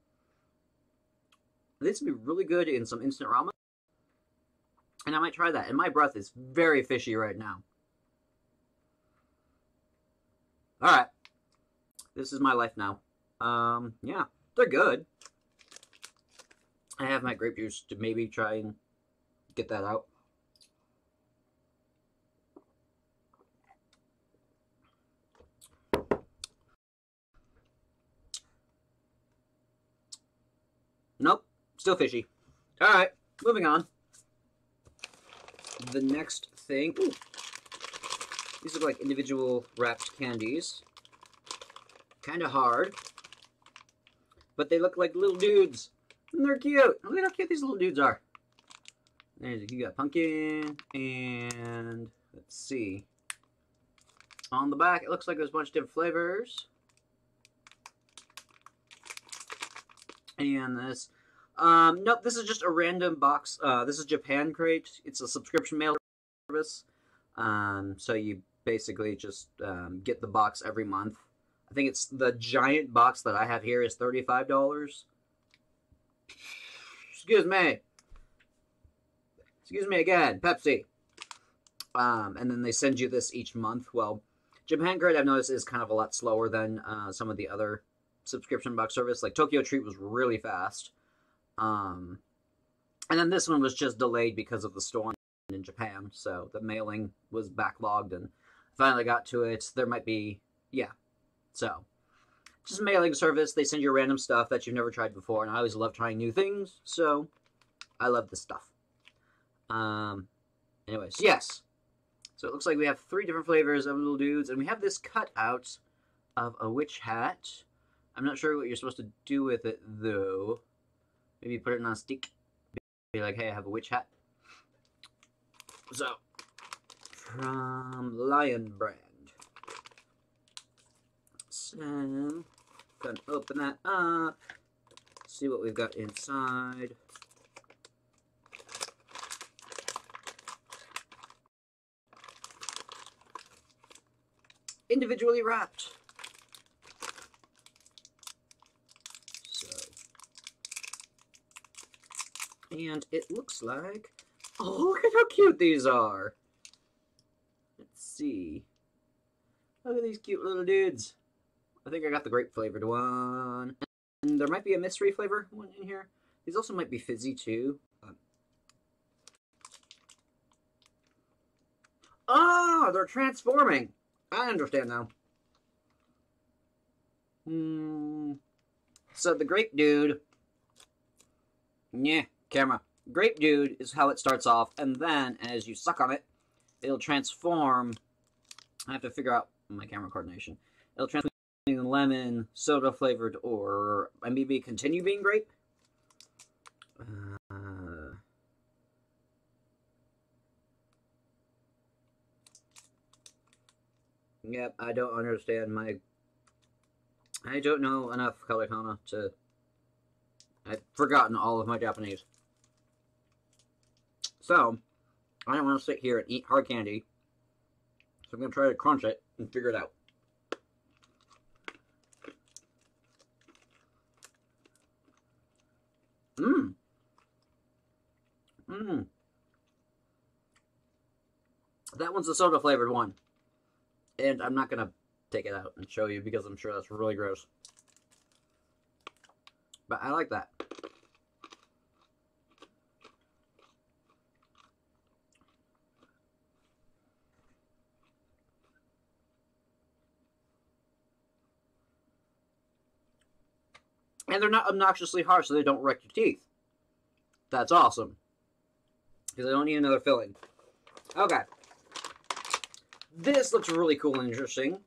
This would be really good in some instant ramen. And I might try that. And my breath is very fishy right now. Alright. This is my life now. Um, yeah. They're good. I have my grape juice to maybe try and get that out. Nope, still fishy. Alright, moving on. The next thing... Ooh, these look like individual wrapped candies. Kind of hard. But they look like little dudes. And they're cute. Look at how cute these little dudes are. There's you got pumpkin and let's see. On the back, it looks like there's a bunch of different flavors. And this, um, nope, this is just a random box. Uh, this is Japan Crate. It's a subscription mail service. Um, so you basically just um, get the box every month. I think it's the giant box that I have here is thirty-five dollars. Excuse me. Excuse me again, Pepsi. Um, and then they send you this each month. Well, Japan Crate I've noticed is kind of a lot slower than uh, some of the other subscription box service. Like Tokyo Treat was really fast. Um, and then this one was just delayed because of the storm in Japan. So the mailing was backlogged and finally got to it. There might be, yeah. So just mailing service. They send you random stuff that you've never tried before. And I always love trying new things. So I love this stuff. Um, anyways, yes. So it looks like we have three different flavors of little dudes. And we have this cutout of a witch hat. I'm not sure what you're supposed to do with it, though. Maybe put it on a stick. Be like, hey, I have a witch hat. So, from Lion Brand. So, gonna open that up. See what we've got inside. Individually wrapped. So, and it looks like Oh, look at how cute these are. See. Look at these cute little dudes. I think I got the grape flavored one. And there might be a mystery flavor one in here. These also might be fizzy too. Oh, they're transforming. I understand now. Hmm. So the grape dude. Yeah, camera. Grape Dude is how it starts off, and then as you suck on it, it'll transform. I have to figure out my camera coordination. It'll transform lemon, soda flavored, or maybe continue being grape. Uh, yep, I don't understand my. I don't know enough katakana to. I've forgotten all of my Japanese. So, I don't want to sit here and eat hard candy. So I'm going to try to crunch it and figure it out. Mmm. Mmm. That one's the soda flavored one. And I'm not going to take it out and show you because I'm sure that's really gross. But I like that. And they're not obnoxiously harsh, so they don't wreck your teeth. That's awesome. Because I don't need another filling. Okay. This looks really cool and interesting.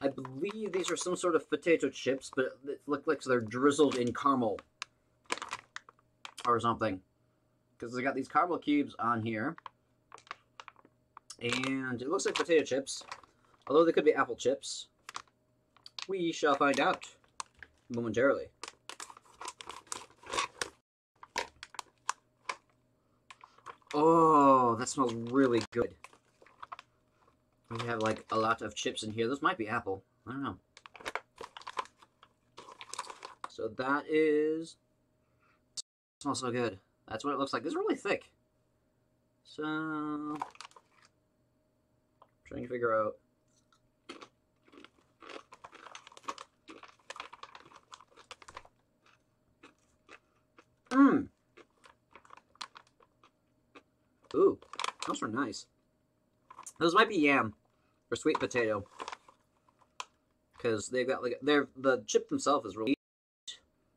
I believe these are some sort of potato chips, but it looks like they're drizzled in caramel or something. Because they got these caramel cubes on here. And it looks like potato chips, although they could be apple chips. We shall find out momentarily. Oh, that smells really good. We have like a lot of chips in here. Those might be apple. I don't know. So that is smells so good. That's what it looks like. It's really thick. So trying to figure out Mmm. Ooh, those are nice. Those might be yam or sweet potato. Because they've got like they're the chip themselves is really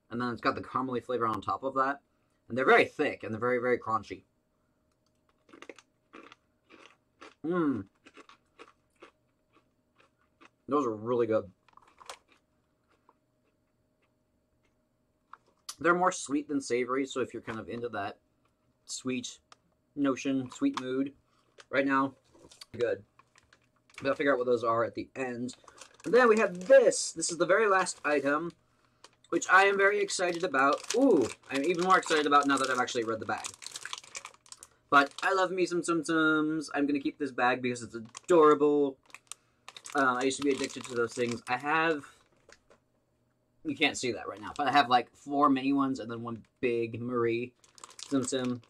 and then it's got the caramely flavor on top of that. And they're very thick and they're very, very crunchy. Mmm. Those are really good. They're more sweet than savory, so if you're kind of into that sweet notion, sweet mood, right now, good. But I'll figure out what those are at the end. And then we have this. This is the very last item, which I am very excited about. Ooh, I'm even more excited about now that I've actually read the bag. But I love me some Tsum Tsums. I'm going to keep this bag because it's adorable. Uh, I used to be addicted to those things. I have you can't see that right now, but I have like four mini ones and then one big Marie Tsum Tsum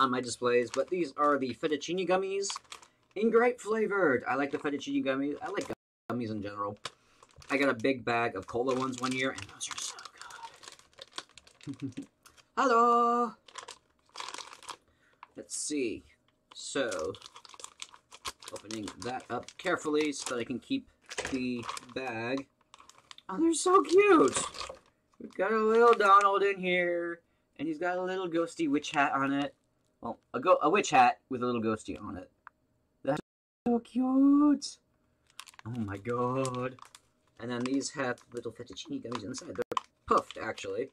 on my displays. But these are the fettuccine gummies in grape flavored. I like the fettuccine gummies. I like gummies in general. I got a big bag of cola ones one year, and those are so good. Hello. Let's see. So, opening that up carefully so that I can keep the bag. Oh, they're so cute! We've got a little Donald in here, and he's got a little ghosty witch hat on it. Well, a, go a witch hat with a little ghosty on it. That's so cute! Oh my god. And then these have little fettuccine gummies inside. They're puffed, actually.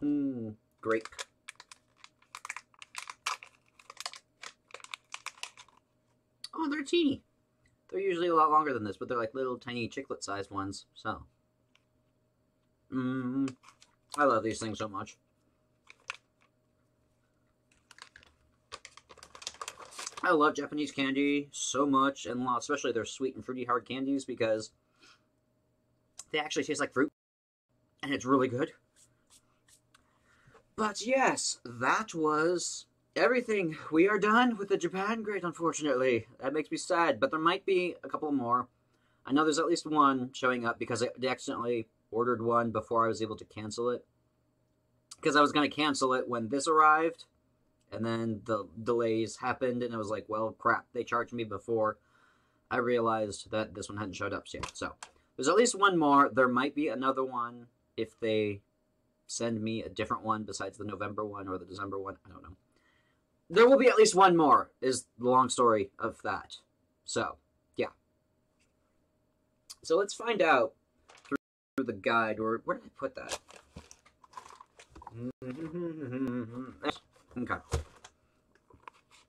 Mmm, grape. Oh, they're teeny. They're usually a lot longer than this, but they're like little tiny chiclet sized ones, so. Mmm. I love these things so much. I love Japanese candy so much, and especially their sweet and fruity hard candies because they actually taste like fruit, and it's really good. But yes, that was everything. We are done with the Japan Crate, unfortunately. That makes me sad, but there might be a couple more. I know there's at least one showing up because I accidentally ordered one before I was able to cancel it. Because I was going to cancel it when this arrived, and then the delays happened, and it was like, well, crap, they charged me before I realized that this one hadn't showed up yet. So, there's at least one more. There might be another one if they send me a different one besides the November one or the December one. I don't know there will be at least one more, is the long story of that. So, yeah. So let's find out through the guide, or where did I put that? okay.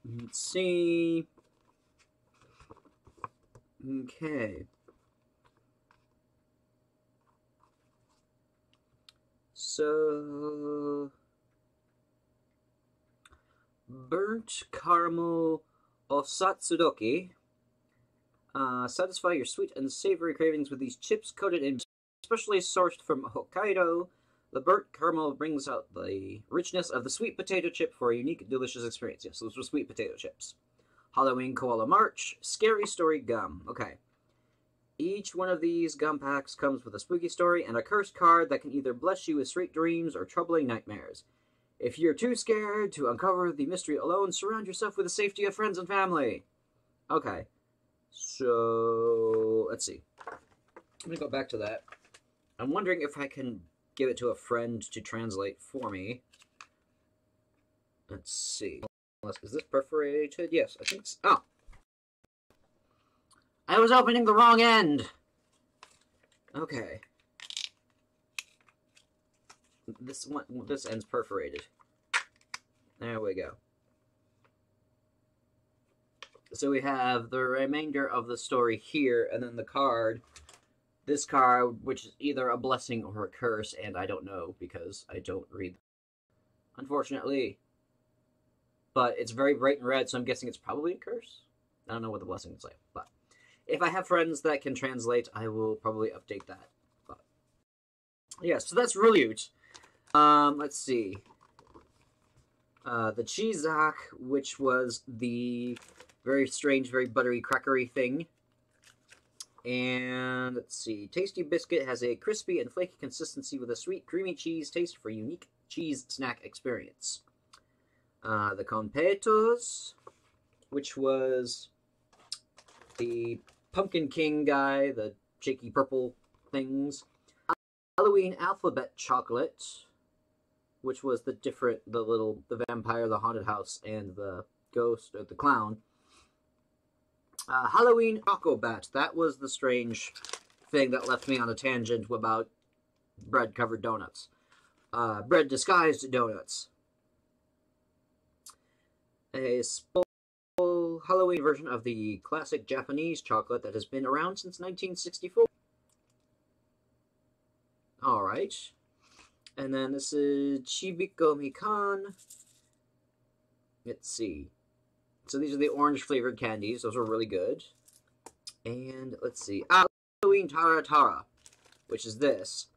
Let's see. Okay. So burnt caramel osatsudoki. Uh, satisfy your sweet and savory cravings with these chips coated in specially sourced from Hokkaido. The burnt caramel brings out the richness of the sweet potato chip for a unique, delicious experience. Yes, those were sweet potato chips. Halloween Koala March, Scary Story Gum. Okay. Each one of these gum packs comes with a spooky story and a cursed card that can either bless you with sweet dreams or troubling nightmares. If you're too scared to uncover the mystery alone, surround yourself with the safety of friends and family. Okay. So, let's see. Going to go back to that. I'm wondering if I can give it to a friend to translate for me. Let's see. Is this perforated? Yes, I think so. Oh. I was opening the wrong end! Okay. This one, this end's perforated. There we go. So we have the remainder of the story here, and then the card. This card, which is either a blessing or a curse, and I don't know because I don't read. them. Unfortunately. But it's very bright and red, so I'm guessing it's probably a curse. I don't know what the blessing is like, but if I have friends that can translate, I will probably update that. But yeah, so that's R'lyut. Um, let's see. Uh, the Cheezak, which was the very strange, very buttery, crackery thing. And let's see. Tasty Biscuit has a crispy and flaky consistency with a sweet, creamy cheese taste for unique cheese snack experience. Uh, the Competos, which was the Pumpkin King guy, the shaky purple things. Halloween Alphabet Chocolate, which was the different, the little, the vampire, the haunted house, and the ghost, or the clown. Uh, Halloween Chocobat, that was the strange thing that left me on a tangent about bread covered donuts. Uh, bread disguised donuts. A small Halloween version of the classic Japanese chocolate that has been around since 1964. Alright. And then this is Chibiko Mikan. Let's see. So these are the orange flavored candies. Those are really good. And let's see. Halloween Tara Tara, which is this.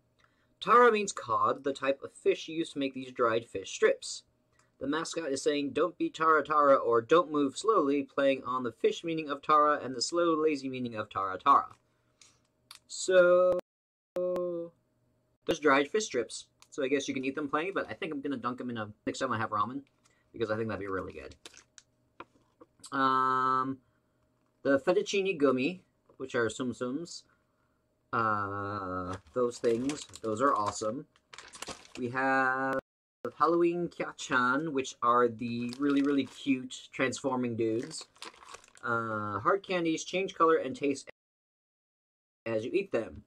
Tara means cod, the type of fish used to make these dried fish strips. The mascot is saying, Don't be Tara Tara or Don't move slowly, playing on the fish meaning of Tara and the slow, lazy meaning of Tara Tara. So, there's dried fish strips. So I guess you can eat them plain, but I think I'm going to dunk them in a next time I have ramen because I think that'd be really good. Um, the fettuccine gummy, which are Tsum Tsums. Uh, those things, those are awesome. We have Halloween Kyachan, which are the really, really cute transforming dudes. Uh, hard candies change color and taste as you eat them.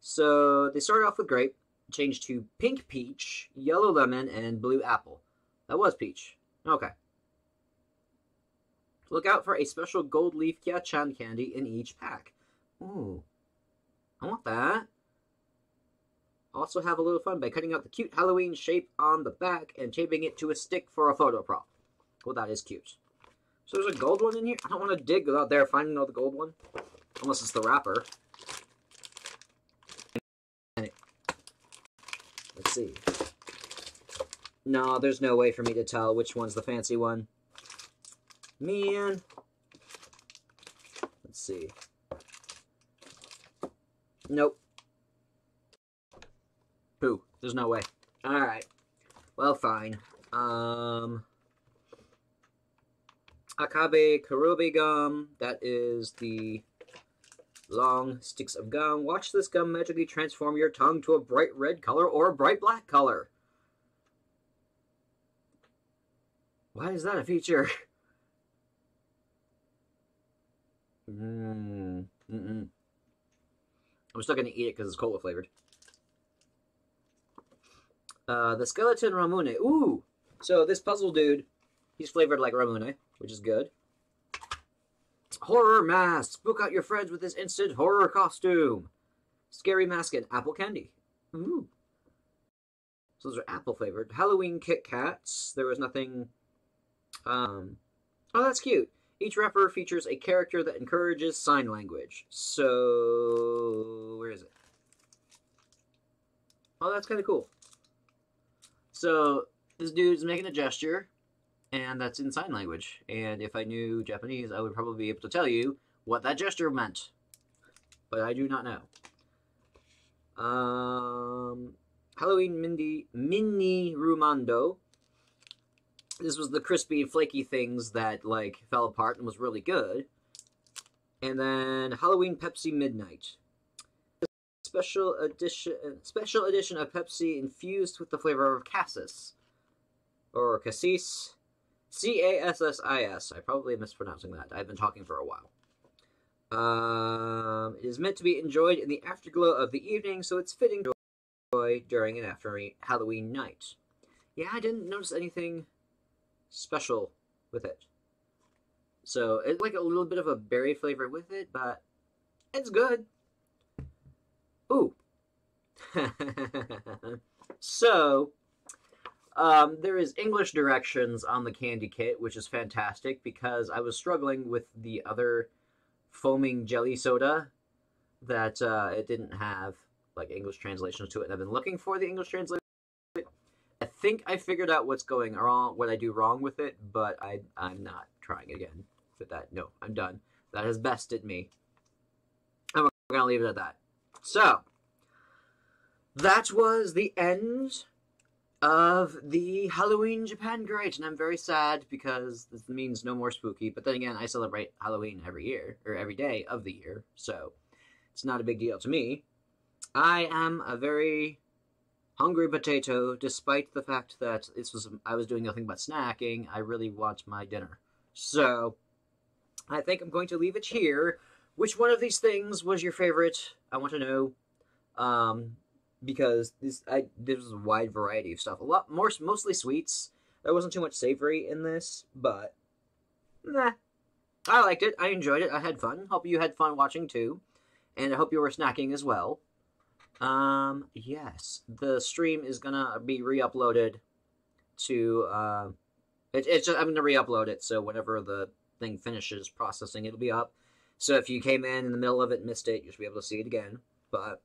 So they start off with grape, change to pink peach, yellow lemon, and blue apple. That was peach. Okay. Look out for a special gold leaf Kyachan candy in each pack. Ooh. I want that. Also have a little fun by cutting out the cute Halloween shape on the back and taping it to a stick for a photo prop. Well, that is cute. So there's a gold one in here? I don't want to dig out there finding another gold one. Unless it's the wrapper. Let's see. No, there's no way for me to tell which one's the fancy one. Man. Let's see. Nope. Pooh. There's no way. Alright. Well, fine. Um... Akabe Karubi gum. That is the long sticks of gum. Watch this gum magically transform your tongue to a bright red color or a bright black color. Why is that a feature? Mmm. Mm-mm. I'm still gonna eat it because it's cola flavored. Uh, the skeleton Ramune. Ooh! So this puzzle dude, he's flavored like Ramune, which is good. Horror mask. Spook out your friends with this instant horror costume. Scary mask and apple candy. Ooh. So those are apple flavored. Halloween Kit Kats. There was nothing. Um. Oh, that's cute. Each wrapper features a character that encourages sign language. So, where is it? Oh, that's kind of cool. So, this dude's making a gesture, and that's in sign language. And if I knew Japanese, I would probably be able to tell you what that gesture meant. But I do not know. Um, Halloween Mindy, Mini Rumando this was the crispy, flaky things that like fell apart and was really good. And then Halloween Pepsi Midnight. Special edition, special edition of Pepsi infused with the flavor of cassis or cassis. C A S S I S. I probably mispronouncing that. I've been talking for a while. Um, it is meant to be enjoyed in the afterglow of the evening, so it's fitting to enjoy during and after Halloween night. Yeah, I didn't notice anything special with it. So it's like a little bit of a berry flavor with it, but it's good. Ooh. so, um, there is English directions on the candy kit, which is fantastic because I was struggling with the other foaming jelly soda that uh, it didn't have like English translations to it. And I've been looking for the English translation. Think I figured out what's going wrong, what I do wrong with it, but I I'm not trying again with that. No, I'm done. That has bested me. I'm gonna leave it at that. So that was the end of the Halloween Japan Crate, and I'm very sad because this means no more spooky. But then again, I celebrate Halloween every year or every day of the year, so it's not a big deal to me. I am a very hungry potato, despite the fact that this was I was doing nothing but snacking. I really want my dinner, so I think I'm going to leave it here. Which one of these things was your favorite? I want to know. Um, because this I there's a wide variety of stuff. A lot more, mostly sweets. There wasn't too much savory in this, but nah, I liked it. I enjoyed it. I had fun. Hope you had fun watching too, and I hope you were snacking as well. Um, yes, the stream is gonna be re-uploaded to. Uh, it, it's just I'm gonna re-upload it, so whenever the thing finishes processing, it'll be up. So if you came in in the middle of it and missed it, you should be able to see it again. But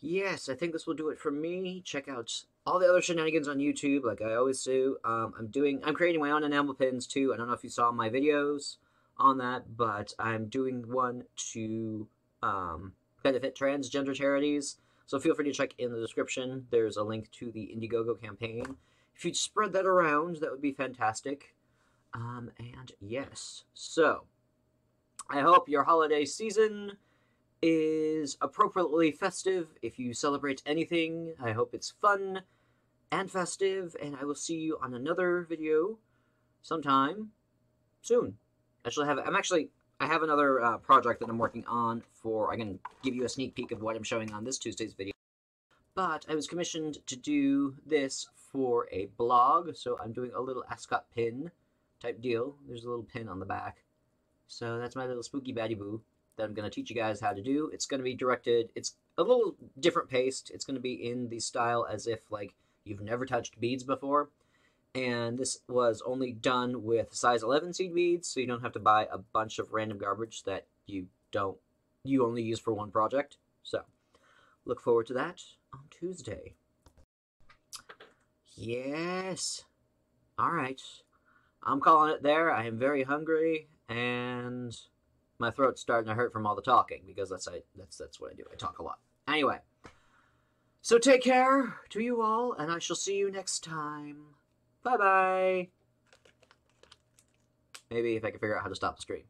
yes, I think this will do it for me. Check out all the other shenanigans on YouTube, like I always do. Um, I'm doing, I'm creating my own enamel pins too. I don't know if you saw my videos on that, but I'm doing one to um, benefit transgender charities. So feel free to check in the description. There's a link to the Indiegogo campaign. If you'd spread that around, that would be fantastic. Um, and yes, so I hope your holiday season is appropriately festive. If you celebrate anything, I hope it's fun and festive, and I will see you on another video sometime soon. Actually, have I'm actually I have another uh, project that I'm working on for. I can give you a sneak peek of what I'm showing on this Tuesday's video. But I was commissioned to do this for a blog, so I'm doing a little ascot pin type deal. There's a little pin on the back. So that's my little spooky baddie boo that I'm going to teach you guys how to do. It's going to be directed, it's a little different paced. It's going to be in the style as if like you've never touched beads before. And this was only done with size 11 seed beads, so you don't have to buy a bunch of random garbage that you don't, you only use for one project. So, look forward to that on Tuesday. Yes. All right. I'm calling it there. I am very hungry, and my throat's starting to hurt from all the talking because that's I that's that's what I do. I talk a lot. Anyway. So take care to you all, and I shall see you next time. Bye bye. Maybe if I can figure out how to stop the stream.